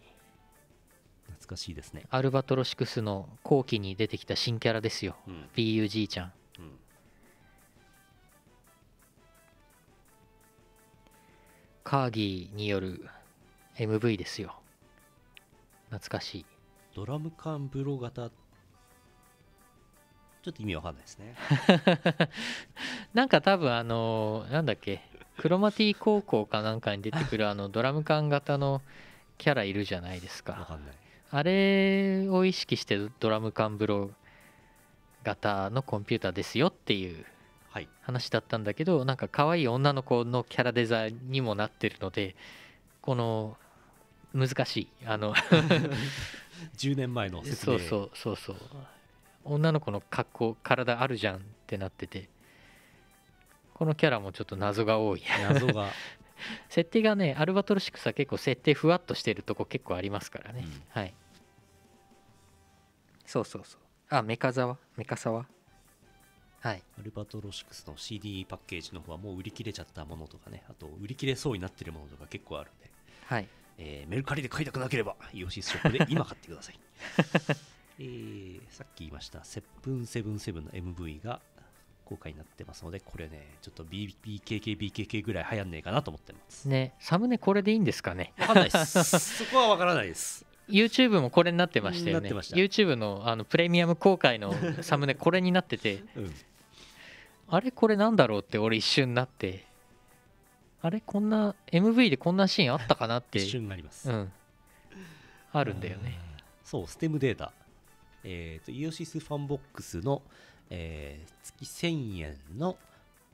Speaker 2: 懐かしいですね。
Speaker 1: アルバトロシクスの後期に出てきた新キャラですよ。
Speaker 2: うん、
Speaker 1: BUG ちゃん。
Speaker 2: うん、
Speaker 1: カーギーによる MV ですよ。懐かしい。
Speaker 2: ドラム缶ブロ型ちょっと意味わかんないですね。[LAUGHS]
Speaker 1: なんか多分あのなんだっけクロマティ高校かなんかに出てくるあの [LAUGHS] ドラム缶型のキャラいるじゃないですか。あれを意識してドラム缶ブロ型のコンピューターですよっていう
Speaker 2: はい。
Speaker 1: 話だったんだけどなんか可愛い女の子のキャラデザインにもなってるのでこの難しいあの [LAUGHS]
Speaker 2: 10年前の説明。
Speaker 1: そうそうそうそう女の子の格好体あるじゃんってなっててこのキャラもちょっと謎が多い。
Speaker 2: 謎が、[LAUGHS]
Speaker 1: 設定がねアルバトロシックスは結構設定ふわっとしてるとこ結構ありますからね、
Speaker 2: うん。
Speaker 1: はい。そうそうそう。あメカザワ？メカサワ？はい。
Speaker 2: アルバトロシクスの CD パッケージの方はもう売り切れちゃったものとかね。あと売り切れそうになってるものとか結構あるんで、
Speaker 1: はい。
Speaker 2: えーメルカリで買いたくなければイオシスショップで今買ってください [LAUGHS] えーさっき言いましたセブンセブンセブンの MV が公開になってますのでこれねちょっと BKK BKK ぐらい流行んねえかなと思ってます。
Speaker 1: ねサムネこれでいいんですかね？
Speaker 2: わかんないです。[LAUGHS] そこはわからないです。
Speaker 1: YouTube もこれになってましたよね。YouTube のあのプレミアム公開のサムネこれになってて。
Speaker 2: うん。
Speaker 1: あれこれなんだろうって俺一瞬なって。あれこんな MV でこんなシーンあったかなって。
Speaker 2: 一瞬あります、
Speaker 1: うん。あるんだよね。
Speaker 2: そう、ステムデータ。えっ、と、イオシスファンボックスの、えー月1000円の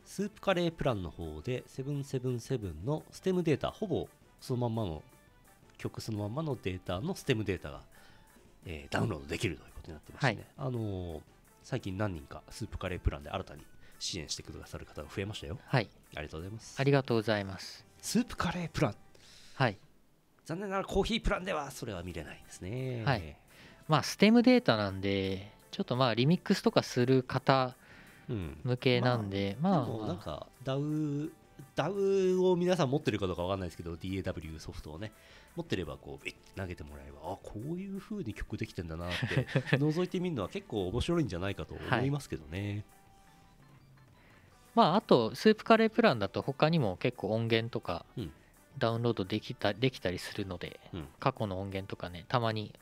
Speaker 2: スープカレープランの方で、777のステムデータ、ほぼそのまんまの、曲そのまんまのデータのステムデータが、えーダウンロードできるということになってましてね。あのー最近何人かスープカレープランで新たに支援してくださる方が増えましたよ。
Speaker 1: はい
Speaker 2: ありがとうございます
Speaker 1: あ。りがとうございます
Speaker 2: スープカレープラン。
Speaker 1: はい
Speaker 2: 残念ながらコーヒープランではそれは見れないですね。
Speaker 1: はいまあステムデータなんでちょっとまあリミックスとかする方
Speaker 2: うん。
Speaker 1: 向けなんでまあ、
Speaker 2: でもなんか DAW, DAW を皆さん持ってるかどうかわかんないですけど DAW ソフトをね持ってればこうビッて投げてもらえばあこういう風に曲できてんだなって [LAUGHS] 覗いてみるのは結構面白いんじゃないかと思いますけどね、
Speaker 1: まああとスープカレープランだと他にも結構音源とか
Speaker 2: うん。
Speaker 1: ダウンロードできたできたりするので
Speaker 2: うん。
Speaker 1: 過去の音源とかねたまに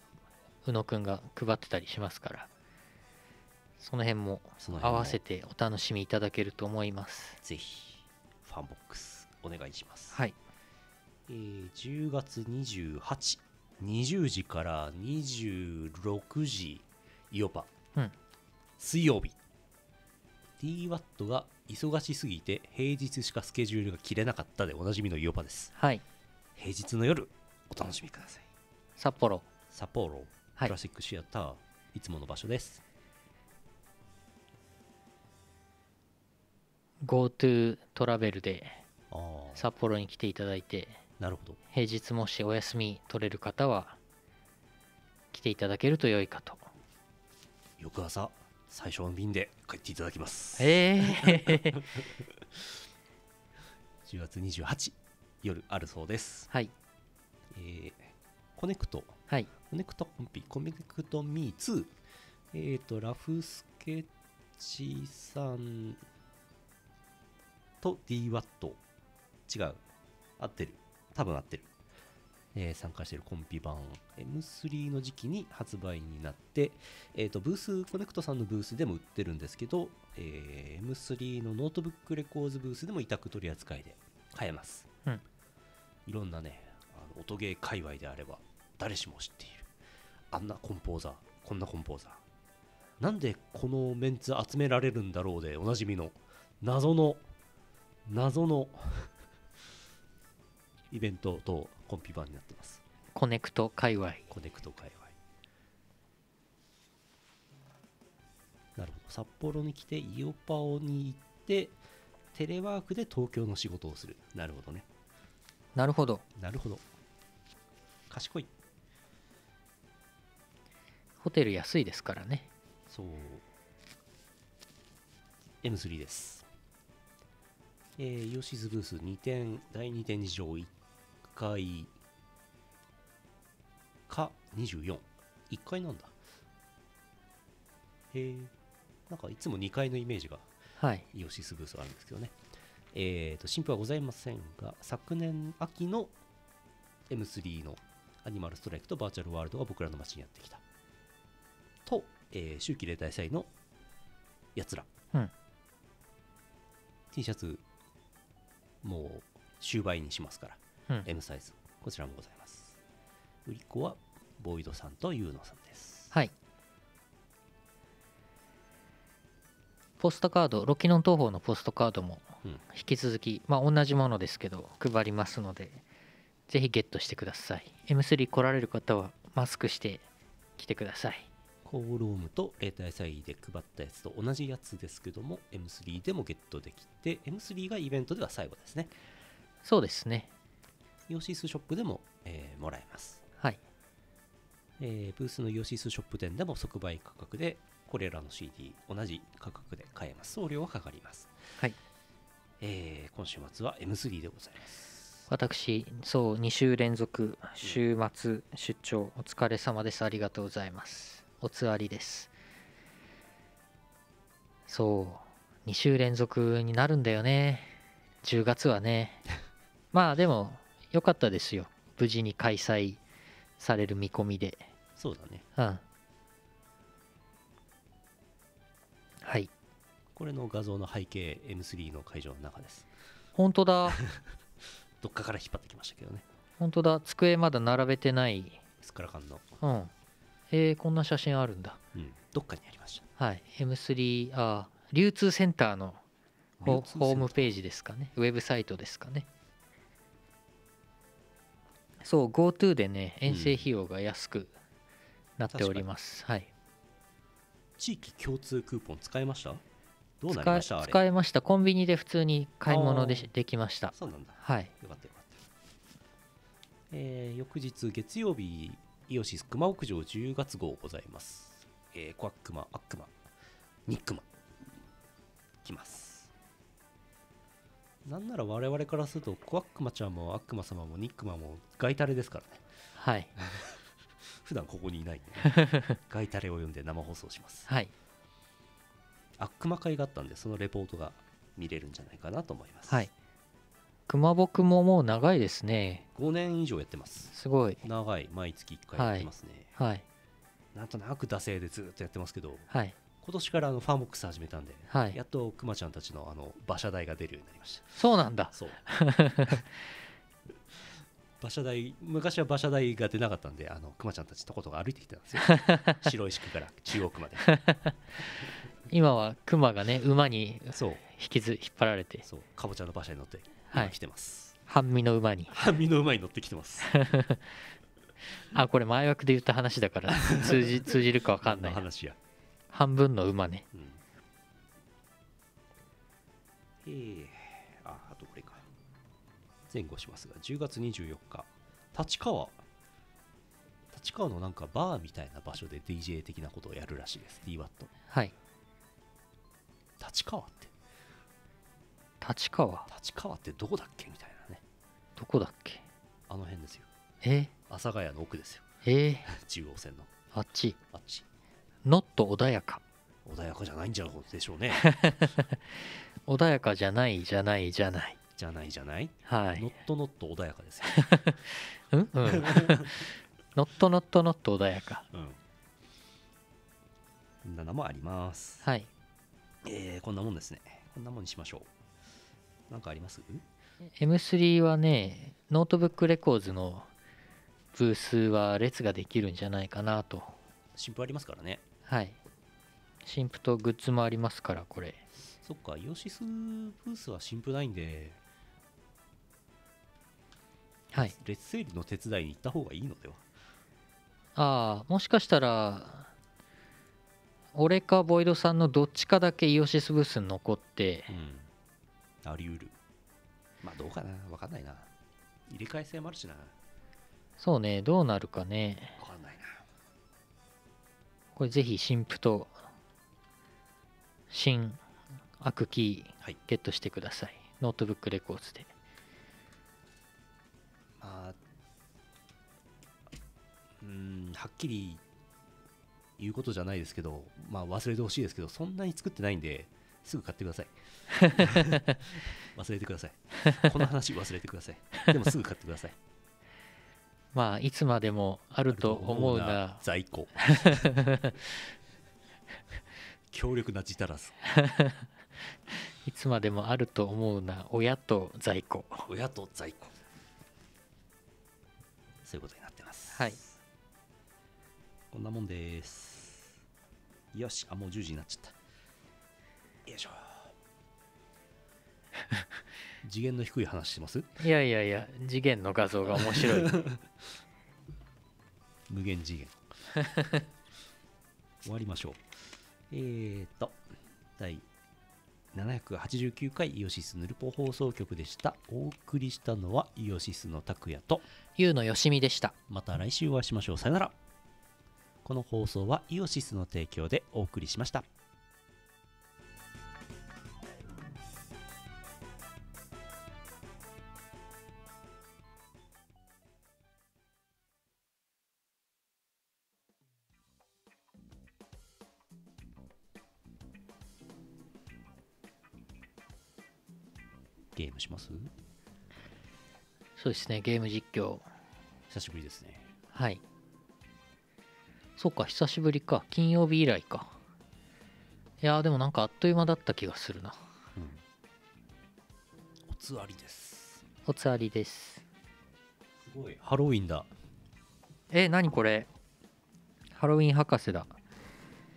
Speaker 1: 宇野くんが配ってたりしますからその辺も合わせてお楽しみいただけると思います。
Speaker 2: ぜひファンボックスお願いします、
Speaker 1: はい。
Speaker 2: えー10月2820時から26時イオパ、
Speaker 1: うん。
Speaker 2: 水曜日。DWAT が忙しすぎて平日しかスケジュールが切れなかったでおなじみのイオパです。
Speaker 1: はい。
Speaker 2: 平日の夜お楽しみください。
Speaker 1: 札幌。
Speaker 2: 札幌。
Speaker 1: はい
Speaker 2: クラシックシアター、い、つもの場所です。
Speaker 1: GoTo トラベルで札幌に来ていただいて
Speaker 2: なるほど。
Speaker 1: 平日もしお休み取れる方は来ていただけると良いかと。
Speaker 2: 翌朝最初の便で帰っていただきます。
Speaker 1: ええ
Speaker 2: 10 [LAUGHS] 月28夜あるそうです。
Speaker 1: はい。
Speaker 2: えーコネクト
Speaker 1: はい
Speaker 2: コネクトコンピコネクトミー2えっ、とラフスケッチさんと DWAT 違う。合ってる。多分合ってる、えー参加しているコンピ版。M3 の時期に発売になって、えー、とブースコネクトさんのブースでも売ってるんですけど、えー M3 のノートブックレコーズブースでも委託取り扱いで買えます、
Speaker 1: うん。
Speaker 2: いろんなねあの音ゲー界隈であれば誰しも知っているあんなコンポーザーこんなコンポーザー。なんでこのメンツ集められるんだろうでおなじみの謎の謎の [LAUGHS] イベントとコンピ版になってます。
Speaker 1: コネクト界隈。
Speaker 2: コネクト界隈。なるほど。札幌に来てイオパオに行ってテレワークで東京の仕事をする。なるほどね。
Speaker 1: なるほど。
Speaker 2: なるほど。賢い
Speaker 1: ホテル安いですからね。
Speaker 2: そう。M3 です。えー、イオシスブース2点第2展示場1階。か241階なんだ。へえなんかいつも2階のイメージが
Speaker 1: はい。
Speaker 2: イオシスブースがあるんですけどね。えーと新譜はございませんが昨年秋の M3 のアニマルストライクとバーチャルワールドが僕らの街にやってきたと、えー秋季例大祭のやつら、
Speaker 1: うん。
Speaker 2: T シャツもう終売にしますから、
Speaker 1: うん。
Speaker 2: M サイズ。こちらもございます。売り子はボイドさんとユーノさんです。
Speaker 1: はい。ポストカードロキノン東宝のポストカードも
Speaker 2: うん。
Speaker 1: 引き続き、まあ同じものですけど配りますのでぜひゲットしてください。M3 来られる方はマスクして来てください
Speaker 2: コーロームと例大祭で配ったやつと同じやつですけども M3 でもゲットできて M3 がイベントでは最後ですね。
Speaker 1: そうですね。
Speaker 2: イオシスショップでも、えーもらえます、
Speaker 1: はい。
Speaker 2: えーブースのイオシスショップ店でも即売価格でこれらの CD 同じ価格で買えます。送料はかかります。
Speaker 1: はい。
Speaker 2: えー今週末は M3 でございます。
Speaker 1: 私そう2週連続週末出張お疲れ様です。ありがとうございますおつわりです。そう2週連続になるんだよね。10月はね。[LAUGHS] まあでも良かったですよ。無事に開催される見込みで。
Speaker 2: そうだね。
Speaker 1: うん。はい。
Speaker 2: これの画像の背景 M3 の会場の中です。
Speaker 1: 本当だ。[LAUGHS]
Speaker 2: どっかから引っ張ってきましたけどね。
Speaker 1: 本当だ。机まだ並べてない。
Speaker 2: スカラカンの、
Speaker 1: うんえー、こんな写真あるんだ。
Speaker 2: うん、どっかにありました
Speaker 1: はい。M3 あ流通センターのホ
Speaker 2: 流通センター。
Speaker 1: ホームページですかね。ウェブサイトですかね。そう GoTo でね遠征費用が安くなっております、はい。
Speaker 2: 地域共通クーポン使えました？どうなり
Speaker 1: 使え
Speaker 2: ました？
Speaker 1: 使えました。コンビニで普通に買い物でできました。
Speaker 2: そうなんだ。
Speaker 1: はい。
Speaker 2: よかったよかった。えー翌日月曜日、イオシス熊屋上10月号ございます。えー、コアックマ、アックマ、ニックマ、来ます。なんなら我々からすると、コアックマちゃんもアックマ様もニックマもガイタレですからね。
Speaker 1: はい [LAUGHS]
Speaker 2: 普段ここにいないんで、[LAUGHS] ガイタレを読んで生放送します。
Speaker 1: はい
Speaker 2: アックマ会があったんで、そのレポートが見れるんじゃないかなと思います。
Speaker 1: はい熊僕ももう長いですね
Speaker 2: 5年以上やってます。
Speaker 1: すごい
Speaker 2: 長い、毎月1回やってますね。
Speaker 1: はい
Speaker 2: なんとなく惰性でずっとやってますけど、
Speaker 1: はい
Speaker 2: 今年からあのファーモックス始めたんで、
Speaker 1: はい
Speaker 2: やっとクマちゃんたちのあの馬車台が出るようになりました。
Speaker 1: そうなんだ
Speaker 2: そう。[LAUGHS] 馬車台、昔は馬車台が出なかったんで、あのクマちゃんたちとことが歩いてきてたんですよ。[LAUGHS] 白石区から中央区まで。
Speaker 1: 今は熊がね馬に引きず引っ張られて
Speaker 2: そう、かぼちゃの馬車に乗って、
Speaker 1: はい
Speaker 2: 今来てます。
Speaker 1: 半身の馬に
Speaker 2: 半身の馬に乗ってきてます。[LAUGHS]
Speaker 1: あこれ前枠で言った話だから [LAUGHS] 通じ通じるか分かんない
Speaker 2: 話や。
Speaker 1: 半分の馬ね
Speaker 2: うん。えー、あ、あとこれか。前後しますが10月24日立川立川のなんかバーみたいな場所で DJ 的なことをやるらしいです DWAT
Speaker 1: はい
Speaker 2: 立川って
Speaker 1: 立川？
Speaker 2: 立川ってどこだっけみたいなね。
Speaker 1: どこだっけ？
Speaker 2: あの辺ですよ。
Speaker 1: え？
Speaker 2: 阿佐ヶ谷の奥ですよ。
Speaker 1: え？ー、[LAUGHS]
Speaker 2: 中央線の。
Speaker 1: あっち？
Speaker 2: あっち。
Speaker 1: ノット穏やか。
Speaker 2: 穏やかじゃないんじゃでしょうね。[LAUGHS]
Speaker 1: 穏やかじゃないじゃない。じゃない
Speaker 2: じゃない？じゃない、
Speaker 1: はい。
Speaker 2: ノットノット穏やかですよ、[LAUGHS]
Speaker 1: うん？うん。 not not not 穏やか。
Speaker 2: うん、こんなのもあります。
Speaker 1: はい。
Speaker 2: えー、こんなもんですね。こんなもんにしましょうなんかあります
Speaker 1: ？M3 はねノートブックレコーズのブースは列ができるんじゃないかなと。
Speaker 2: 新譜ありますからね。
Speaker 1: はい。新譜とグッズもありますからこれ。
Speaker 2: そっかイオシスブースは新譜ないんで。
Speaker 1: はい。
Speaker 2: 列整理の手伝いに行った方がいいのでは？
Speaker 1: ああもしかしたら俺かボイドさんのどっちかだけイオシスブースに残って
Speaker 2: うんあり得る。まあどうかな。わかんないな。入れ替え性もあるしな。
Speaker 1: そうね。どうなるかね。
Speaker 2: わかんないな。
Speaker 1: これぜひ新譜と新アクキー
Speaker 2: はい。
Speaker 1: ゲットしてください。ノートブックレコーズで。
Speaker 2: まあうーんはっきり言うことじゃないですけどまあ忘れてほしいですけどそんなに作ってないんですぐ買ってください。[LAUGHS] 忘れてください。この話忘れてください。[LAUGHS] でもすぐ買ってください。
Speaker 1: まあいつまでもあると思うな。
Speaker 2: 在庫 [LAUGHS] 強力な自足らず
Speaker 1: いつまでもあると思うな。親と在庫。
Speaker 2: 親と在庫。そういうことになってます。
Speaker 1: はい。
Speaker 2: こんなもんです。よしあもう10時になっちゃったよいしょ。次元の低い話してます？
Speaker 1: いやいやいや次元の画像が面白い。[LAUGHS]
Speaker 2: 無限次元。[LAUGHS] 終わりましょう。えーと第789回イオシスヌルポ放送局でした。お送りしたのはイオシスの拓也と
Speaker 1: ゆうのよしみでした。
Speaker 2: また来週お会いしましょう。さよなら。この放送はイオシスの提供でお送りしました
Speaker 1: そうですねゲーム実況。
Speaker 2: 久しぶりですね。
Speaker 1: はい。そうか久しぶりか。金曜日以来か。いやーでもなんかあっという間だった気がするな。
Speaker 2: うん。おつわりです。
Speaker 1: おつわりです。
Speaker 2: すごい。ハロウィンだ。
Speaker 1: え何これ？ハロウィン博士だ。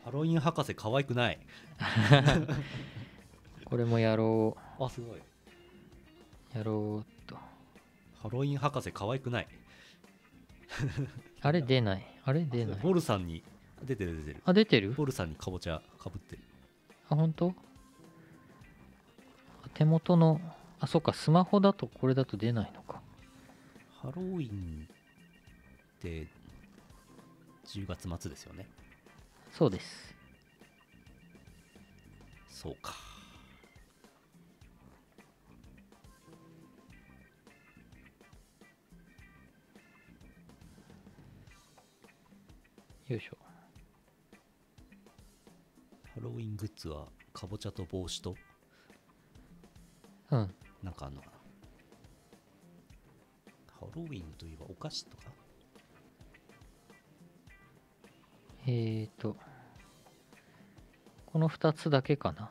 Speaker 2: ハロウィン博士可愛くない。[LAUGHS]
Speaker 1: これもやろ
Speaker 2: あすごい。う
Speaker 1: やろう
Speaker 2: ハロウィン博士可愛くない？
Speaker 1: あれ出ない。あれ出ない。
Speaker 2: ボルさんに出てる出てる。
Speaker 1: あ出てる？
Speaker 2: ボルさんにかぼちゃかぶってる。
Speaker 1: あ本当？手元のあそっかスマホだとこれだと出ないのか。
Speaker 2: ハロウィンって10月末ですよね。
Speaker 1: そうです。
Speaker 2: そうか
Speaker 1: よいしょ。
Speaker 2: ハロウィングッズはかぼちゃと帽子と？
Speaker 1: うん。
Speaker 2: なんかあんのハロウィンといえばお菓子とか？
Speaker 1: えーとこの2つだけかな。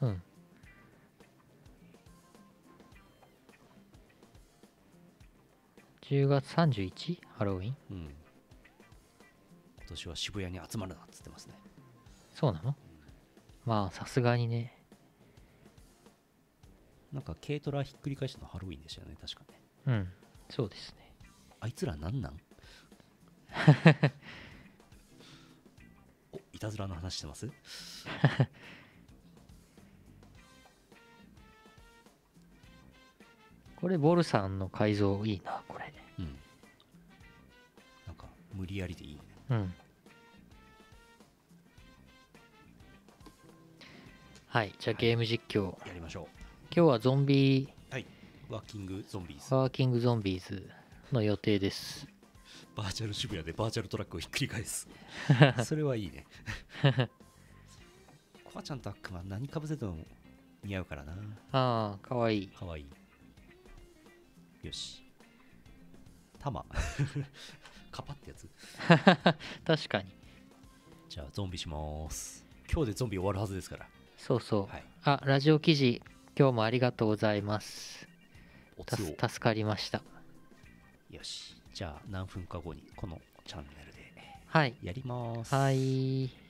Speaker 1: うん10月 31? ハロウィン？
Speaker 2: うん。今年は渋谷に集まるなっつってますね。
Speaker 1: そうなの？まあさすがにね。
Speaker 2: なんか軽トラひっくり返したのハロウィンでしたよね確かね。
Speaker 1: うん。そうですね。
Speaker 2: あいつらなんなん？[LAUGHS] おいたずらの話してます？[LAUGHS] [LAUGHS]
Speaker 1: これボルさんの改造いいなこれ。
Speaker 2: うん。なんか無理やりでいいね。
Speaker 1: うん。はいじゃあ
Speaker 2: はい。
Speaker 1: ゲーム実況、
Speaker 2: やりましょ
Speaker 1: 今日はゾンビ。
Speaker 2: うワーキングゾンビーズ。
Speaker 1: ワーキングゾンビーズの予定です。
Speaker 2: バーチャル渋谷でバーチャルトラックをひっくり返す。[LAUGHS] それはいいね。コアちゃんとアックマン何かぶせても似合うからな。
Speaker 1: ああかわいい。
Speaker 2: かわいいよし。タマ [LAUGHS] カパってやつ。[LAUGHS]
Speaker 1: 確かに。
Speaker 2: じゃあゾンビします。今日でゾンビ終わるはずですから。
Speaker 1: そうそう、
Speaker 2: はい。
Speaker 1: あラジオ記事今日もありがとうございます。た
Speaker 2: おつを
Speaker 1: す助かりました。
Speaker 2: よし。じゃあ何分か後にこのチャンネルで
Speaker 1: はい。
Speaker 2: やります。
Speaker 1: はい